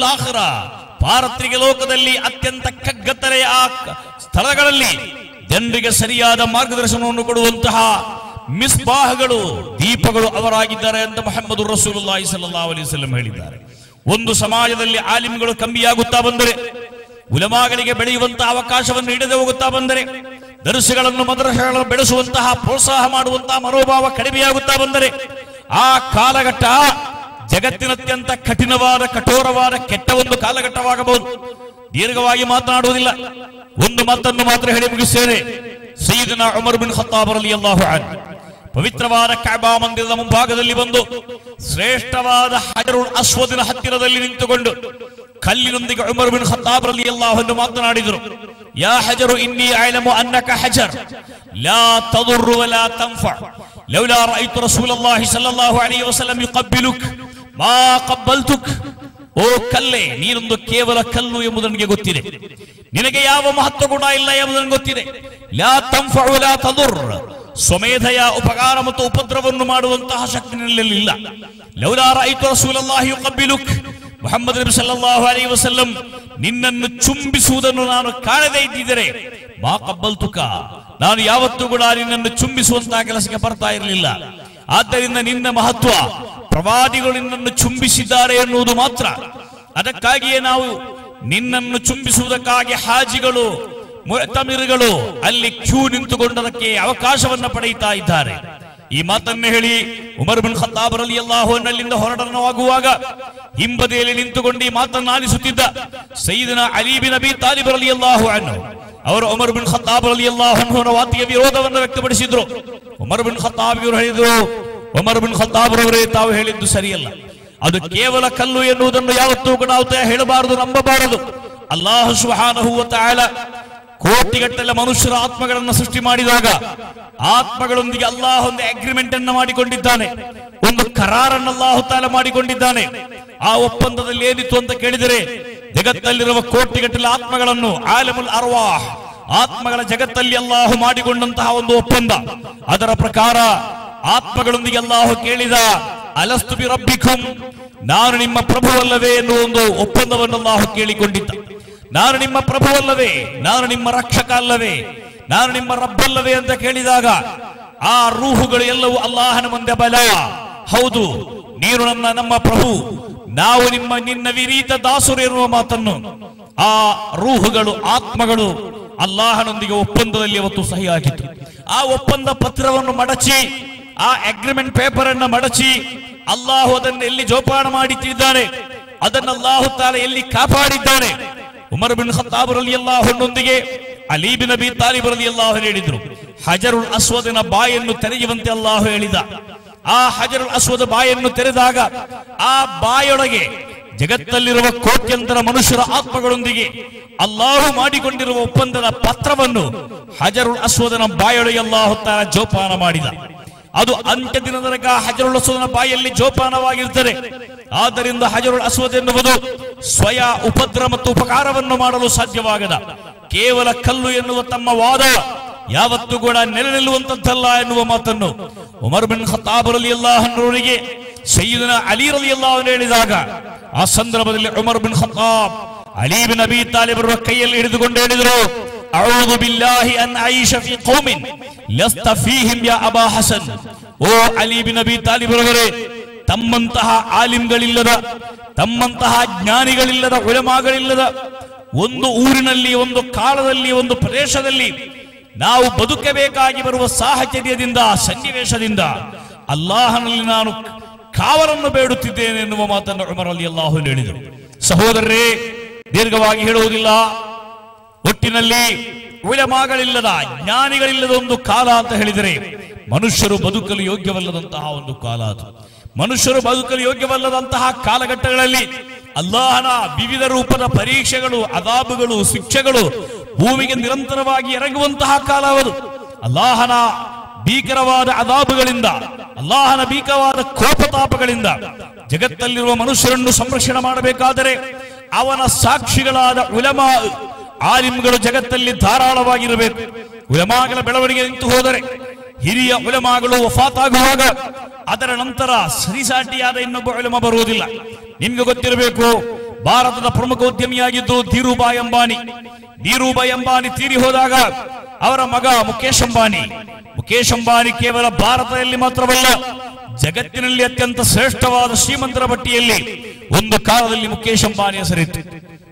ಆಖರ ಪಾರತ್ರಿಕ ಲೋಕದಲ್ಲಿ ಅತ್ಯಂತ ಕಗ್ಗತ್ತರೆಯ ಸ್ಥಳಗಳಲ್ಲಿ ಜನರಿಗೆ ಸರಿಯಾದ ಮಾರ್ಗದರ್ಶನವನ್ನು ಕೊಡುವಂತಹ ಮಿಸ್ಬಾಹಗಳು, ದೀಪಗಳು ಅವರಾಗಿದ್ದಾರೆ ಅಂತ ಮೊಹಮ್ಮದ್ ರಸೂಲುಲ್ಲಾಹಿ ಸಲ್ಲಲ್ಲಾಹು ಅಲೈಹಿ ಹೇಳಿದ್ದಾರೆ. ಒಂದು ಸಮಾಜದಲ್ಲಿ ಆಲಿಮ್ಗಳು ಕಮ್ಮಿಯಾಗುತ್ತಾ ಬಂದರೆ ಉಲಮಾಗಳಿಗೆ ಬೆಳೆಯುವಂತಹ ಅವಕಾಶವನ್ನು ನೀಡದೆ ಹೋಗುತ್ತಾ ಬಂದರೆ ದರ್ಶಗಳನ್ನು ಮದರಸಗಳನ್ನು ಬೆಳೆಸುವಂತಹ ಪ್ರೋತ್ಸಾಹ ಮಾಡುವಂತಹ ಮನೋಭಾವ ಕಡಿಮೆಯಾಗುತ್ತಾ ಬಂದರೆ, ಆ ಕಾಲಘಟ್ಟ ಜಗತ್ತಿನತ್ಯಂತ ಕಠಿಣವಾದ, ಕಠೋರವಾದ, ಕೆಟ್ಟ ಒಂದು ಕಾಲಘಟ್ಟವಾಗಬಹುದು. ದೀರ್ಘವಾಗಿ ಮಾತನಾಡುವುದಿಲ್ಲ. ಒಂದು ಮಾತನ್ನು ಮಾತ್ರ ಹೇಳಿ ಮುಗಿಸ್ತೇನೆ. ಸೈಯದನ ಉಮರ್ ಬಿನ್ ಖತ್ತಾಬ್ ರಲಿಯಲ್ಲಾಹು ಅನ್ಹು. ಪವಿತ್ರವಾದ ಕಾಬಾ ಮಂದಿರದ ಮುಂಭಾಗದಲ್ಲಿ ಬಂದು ಶ್ರೇಷ್ಠವಾದ ಹಜರುಲ್ ಅಶ್ವದಿನ ಹತ್ತಿರದಲ್ಲಿ ನಿಂತುಕೊಂಡು ಕಲ್ಲಿನೊಂದಿಗೆ ಉಮರ್ ಬಿನ್ ಖತ್ತಾಬ್ ರಲಿ ಮಾತನಾಡಿದರು, ಯಾ ಹಜರು ಇನ್ನಿ ಐಲಮು ಅನ್ನಕ ಹಜರ್, ಲಾ ತದುರ್ರು ವಲಾ ತಂಫ, ಲೌಲಾ ರೈತು ರಸೂಲಲ್ಲಾಹಿ ಸಲ್ಲಲ್ಲಾಹು ಅಲೈಹಿ ವಸಲ್ಲಂ ಯುಕಬ್ಬಿಲುಕ್, ಮಾ ಕಬ್ಬಲ್ತುಕ್, ಓ ಕಲ್ಲೇ, ನೀನೊಂದು ಕೇವಲ ಕಲ್ಲು ಎಂಬುದು ನನಗೆ ಗೊತ್ತಿದೆ. ನಿನಗೆ ಯಾವ ಮಹತ್ವ ಗುಣ ಇಲ್ಲ ಎಂಬುದನ್ನು ಗೊತ್ತಿದೆ. ಲಾ ತಂಫ ವಲಾ ತದುರ್ ಸ್ವಮೇಧಯ ಉಪಕಾರ ಮತ್ತು ಉಪದ್ರವನ್ನು ಮಾಡುವಂತಹ ಶಕ್ತಿ ನನ್ನಲ್ಲಿಲ್ಲ ಲೌಲಾರ ಐತು ರಸೂಲಲ್ಲಾಹಿ ಮೊಹಮ್ಮದ್ ನಬಿ ಅಲೈಹಿ ವಸಲ್ಲಂ ನಿನ್ನನ್ನು ಚುಂಬಿಸುವುದನ್ನು ನಾನು ಕಾಣದೇ ಇದ್ದಿದ್ದರೆ ಮಾ ಕಬ್ಬಲ್ತುಕ ನಾನು ಯಾವತ್ತೂ ಕೂಡ ನಿನ್ನನ್ನು ಚುಂಬಿಸುವಂತಹ ಕೆಲಸಕ್ಕೆ ಬರ್ತಾ ಇರಲಿಲ್ಲ. ಆದ್ದರಿಂದ ನಿನ್ನ ಮಹತ್ವ, ಪ್ರವಾದಿಗಳು ನಿನ್ನನ್ನು ಚುಂಬಿಸಿದ್ದಾರೆ ಎನ್ನುವುದು ಮಾತ್ರ. ಅದಕ್ಕಾಗಿಯೇ ನಾವು ನಿನ್ನನ್ನು ಚುಂಬಿಸುವುದಕ್ಕಾಗಿ ಹಾಜಿಗಳು ಮುತಮಿರುಗಳು ಅಲ್ಲಿ ಕ್ಯೂ ನಿಂತುಕೊಂಡದಕ್ಕೆ ಅವಕಾಶವನ್ನ ಪಡೆಯುತ್ತಾ ಇದ್ದಾರೆ. ಈ ಮಾತನ್ನು ಹೇಳಿ ಉಮರ್ ಬಿನ್ ಖತ್ತಾಬ್ ಎಲ್ಲಾಹೋನಲ್ಲಿಂದ ಅಲ್ಲಿಂದ ಹೊರಡನವಾಗುವಾಗ ಹಿಂಬದಿಯಲ್ಲಿ ನಿಂತುಕೊಂಡು ಈ ಮಾತನ್ನು ಆಲಿಸುತ್ತಿದ್ದ ಸೈದಿನ ಅಲಿ ಬಿನ್ ಅಬಿ ತಾಲಿಬ್ ರಲಿಯಲ್ಲಾಹು ಅನ್ನು ಅವರು ಉಮರ್ ಬಿನ್ ಖತ್ತಾಬ್ ಅಲ್ಲಾಹು ವಾತಿಯ ವಿರೋಧವನ್ನು ವ್ಯಕ್ತಪಡಿಸಿದ್ರು. ಉಮರ್ ಬಿನ್ ಖತ್ತಾಬ್ ಇವರು ಹೇಳಿದ್ರು, ಉಮರ್ ಬಿನ್ ಖತ್ತಾಬ್ ರವರೇ ತಾವು ಹೇಳಿದ್ದು ಸರಿಯಲ್ಲ. ಅದು ಕೇವಲ ಕಲ್ಲು ಎನ್ನುವುದನ್ನು ಯಾವತ್ತೂ ಕೂಡ ಹೇಳಬಾರದು, ನಂಬಬಾರದು. ಅಲ್ಲಾಹು ಸುಹಾನ ವ ತಆಲ ಕೋಟಿಗಟ್ಟಲೆ ಮನುಷ್ಯರ ಆತ್ಮಗಳನ್ನು ಸೃಷ್ಟಿ ಮಾಡಿದಾಗ ಆತ್ಮಗಳೊಂದಿಗೆ ಅಲ್ಲಾಹ್ ಒಂದು ಅಗ್ರಿಮೆಂಟ್ ಅನ್ನು ಮಾಡಿಕೊಂಡಿದ್ದಾನೆ, ಒಂದು ಕರಾರನ್ನು ಅಲ್ಲಾಹು ತಾಲ ಮಾಡಿಕೊಂಡಿದ್ದಾನೆ. ಆ ಒಪ್ಪಂದದಲ್ಲಿ ಏನಿತ್ತು ಅಂತ ಕೇಳಿದರೆ, ಜಗತ್ತಲ್ಲಿರುವ ಕೋಟಿಗಟ್ಟಲೆ ಆತ್ಮಗಳನ್ನು ಆಲಮುಲ್ ಅರ್ವಾಹ್, ಆತ್ಮಗಳ ಜಗತ್ತಲ್ಲಿ ಅಲ್ಲಾಹು ಮಾಡಿಕೊಂಡಂತಹ ಒಂದು ಒಪ್ಪಂದ. ಅದರ ಪ್ರಕಾರ ಆತ್ಮಗಳೊಂದಿಗೆ ಅಲ್ಲಾಹು ಕೇಳಿದ, ಅಲಸ್ತು ಬಿ ರಬ್ಬಿಕುಂ ನಾನು ನಿಮ್ಮ ಪ್ರಭುವಲ್ಲವೇ ಎನ್ನುವ ಒಂದು ಒಪ್ಪಂದವನ್ನು ಅಲ್ಲಾಹು ಕೇಳಿಕೊಂಡಿದ್ದ. ನಾನು ನಿಮ್ಮ ಪ್ರಭುವಲ್ಲವೇ ನಾನು ನಿಮ್ಮ ರಕ್ಷಕ ಅಲ್ಲವೇ, ನಾನು ನಿಮ್ಮ ರಬ್ಬಲ್ಲವೇ ಅಂತ ಕೇಳಿದಾಗ ಆ ರೂಹುಗಳು ಎಲ್ಲವೂ ಅಲ್ಲಾಹನ ಮುಂದೆ ಬಲ. ಹೌದು, ನೀನು ನನ್ನ, ನಮ್ಮ ಪ್ರಭು, ನಾವು ನಿಮ್ಮ ನಿನ್ನ ವಿರೀತ ದಾಸರು ಇರುವ ಮಾತನ್ನು ಆ ರೂಹುಗಳು, ಆತ್ಮಗಳು ಅಲ್ಲಾಹನೊಂದಿಗೆ ಒಪ್ಪಂದದಲ್ಲಿ ಅವತ್ತು ಸಹಿ ಆ ಒಪ್ಪಂದ ಪತ್ರವನ್ನು ಮಡಚಿ, ಆ ಅಗ್ರಿಮೆಂಟ್ ಪೇಪರ್ ಅನ್ನು ಮಡಚಿ ಅಲ್ಲಾಹು ಅದನ್ನು ಎಲ್ಲಿ ಜೋಪಾನ ಮಾಡಿಟ್ಟಿದ್ದಾನೆ, ಅದನ್ನು ಅಲ್ಲಾಹು ತಾಲ ಎಲ್ಲಿ ಕಾಪಾಡಿದ್ದಾನೆ ಉಮರ್ ಬಿನ್ ಖತ್ತಾಬ್ ರಲಿಯಲ್ಲಾಹುನೊಂದಿಗೆ ಅಲಿ ಬಿನ್ ಅಬಿ ತಾಲಿಬ್ ರಲಿಯಲ್ಲಾಹು ಹೇಳಿದ್ರು, ಹಜರುಲ್ ಅಸ್ವದನ ಬಾಯನ್ನು ತೆರೆಯುವಂತೆ ಅಲ್ಲಾಹು ಹೇಳಿದ. ಆ ಹಜರುಲ್ ಅಸ್ವದ ಬಾಯನ್ನು ತೆರೆದಾಗ ಆ ಬಾಯೊಳಗೆ ಜಗತ್ತಲ್ಲಿರುವ ಕೋಟ್ಯಂತರ ಮನುಷ್ಯರ ಆತ್ಮಗಳೊಂದಿಗೆ ಅಲ್ಲಾಹು ಮಾಡಿಕೊಂಡಿರುವ ಒಪ್ಪಂದದ ಪತ್ರವನ್ನು ಹಜರುಲ್ ಅಸ್ವದನ ಬಾಯೊಳಗೆ ಅಲ್ಲಾಹು ಜೋಪಾನ ಮಾಡಿದ. ಅದು ಅಂತ್ಯ ದಿನದ ತನಕ ಹಜರುಲ್ ಅಸ್ವದನ ಬಾಯಲ್ಲಿ ಜೋಪಾನವಾಗಿರ್ತದೆ ಆದ್ದರಿಂದ ಹಜರುಲ್ ಅಸ್ವದ್ ಎನ್ನುವುದು ಸ್ವಯ ಉಪದ್ರ ಮತ್ತು ಉಪಕಾರವನ್ನು ಮಾಡಲು ಸಾಧ್ಯವಾಗದ. ಕೇವಲ ಕಲ್ಲು ಎನ್ನುವ ತಮ್ಮ ವಾದ, ಯಾವತ್ತೂ ಕೂಡ ನೆಲೆ ನಿಲ್ಲುವಂತದ್ದಲ್ಲ ಎನ್ನುವ ಮಾತನ್ನು ಉಮರ್ ಬಿನ್ ಖತ್ತಾಬ್ ರಲಿಯಲ್ಲಾಹನವರಿಗೆ ಸೈಯದನ ಅಲಿ ರಲಿಯಲ್ಲಾಹು ಹೇಳಿದಾಗ, ಆ ಸಂದರ್ಭದಲ್ಲಿ Umar bin Khattab Ali bin Abi ತಾಲಿಬರ ಕೈಯಲ್ಲಿ ಹಿಡಿದುಕೊಂಡು ಹೇಳಿದರು ಅೌದು ಬಿಲ್ಲಾಹಿ ಅನ್ في قوم لست فيهم يا ಅಬಾ ಹಸನ್. ಓ ಅಲಿ ಬಿನ್ ಅಬಿ ತಾಲಿಬರವರೇ ತಮ್ಮಂತಹ ಆಲಿಮ್ಗಳಿಲ್ಲದ ತಮ್ಮಂತಹ ಜ್ಞಾನಿಗಳಿಲ್ಲದ, ಹುಳಮಾಗಳಿಲ್ಲದ, ಒಂದು ಊರಿನಲ್ಲಿ, ಒಂದು ಕಾಲದಲ್ಲಿ, ಒಂದು ಪ್ರದೇಶದಲ್ಲಿ ನಾವು ಬದುಕಬೇಕಾಗಿ ಬರುವ ಸಾಹಚರ್ಯದಿಂದ, ಸನ್ನಿವೇಶದಿಂದ ಅಲ್ಲಾಹನಲ್ಲಿ ನಾನು ಕಾವಲನ್ನು ಬೇಡುತ್ತಿದ್ದೇನೆ ಎನ್ನುವ ಮಾತನ್ನು ಉಮರ್ ಅಲಿ ಅಲ್ಲಾಹು ಹೇಳಿದರು. ಸಹೋದರರೇ, ದೀರ್ಘವಾಗಿ ಹೇಳುವುದಿಲ್ಲ. ಒಟ್ಟಿನಲ್ಲಿ ಉಳಮಾಗಳಿಲ್ಲದ, ಜ್ಞಾನಿಗಳಿಲ್ಲದ ಒಂದು ಕಾಲ ಅಂತ ಹೇಳಿದರೆ ಮನುಷ್ಯರು ಬದುಕಲು ಯೋಗ್ಯವಲ್ಲದಂತಹ ಒಂದು ಕಾಲ ಅದು. ಮನುಷ್ಯರು ಬದುಕಲು ಯೋಗ್ಯವಲ್ಲದಂತಹ ಕಾಲಘಟ್ಟಗಳಲ್ಲಿ ಅಲ್ಲಾಹನ ವಿವಿಧ ರೂಪದ ಪರೀಕ್ಷೆಗಳು, ಅದಾಬುಗಳು, ಶಿಕ್ಷೆಗಳು ಭೂಮಿಗೆ ನಿರಂತರವಾಗಿ ಎರಗುವಂತಹ ಕಾಲ ಅವರು ಅಲ್ಲಾಹನ ಭೀಕರವಾದ ಅದಾಬುಗಳಿಂದ, ಅಲ್ಲಾಹನ ಭೀಕರವಾದ ಕೋಪತಾಪಗಳಿಂದ ಜಗತ್ತಲ್ಲಿರುವ ಮನುಷ್ಯರನ್ನು ಸಂರಕ್ಷಣೆ ಮಾಡಬೇಕಾದರೆ ಅವನ ಸಾಕ್ಷಿಗಳಾದ ಉಲಮಾ, ಆಲಿಮ್ಗಳು ಜಗತ್ತಲ್ಲಿ ಧಾರಾಳವಾಗಿರಬೇಕು. ಉಲಮಾಗಳ ಬೆಳವಣಿಗೆ ನಿಂತು ಹೋದರೆ ಹಿರಿಯ ಉಲಮಾಗಳು ವಫಾತಾಗುವಾಗ ಅದರ ನಂತರ ಸರಿಸಾಟಿಯಾದ ಇನ್ನೊಬ್ಬ ಉಲಮ ಬರುವುದಿಲ್ಲ. ನಿಮ್ಗೆ ಗೊತ್ತಿರಬೇಕು, ಭಾರತದ ಪ್ರಮುಖ ಉದ್ಯಮಿಯಾಗಿದ್ದು ಧೀರುಬಾಯಿ ಅಂಬಾನಿ. ಧೀರುಬಾಯಿ ಅಂಬಾನಿ ತೀರಿ ಹೋದಾಗ ಅವರ ಮಗ ಮುಖೇಶ್ ಅಂಬಾನಿ. ಮುಖೇಶ್ ಅಂಬಾನಿ ಕೇವಲ ಭಾರತದಲ್ಲಿ ಮಾತ್ರವಲ್ಲ, ಜಗತ್ತಿನಲ್ಲಿ ಅತ್ಯಂತ ಶ್ರೇಷ್ಠವಾದ ಶ್ರೀಮಂತರ ಪಟ್ಟಿಯಲ್ಲಿ ಒಂದು ಕಾಲದಲ್ಲಿ ಮುಖೇಶ್ ಅಂಬಾನಿ ಹೆಸರಿತ್ತು.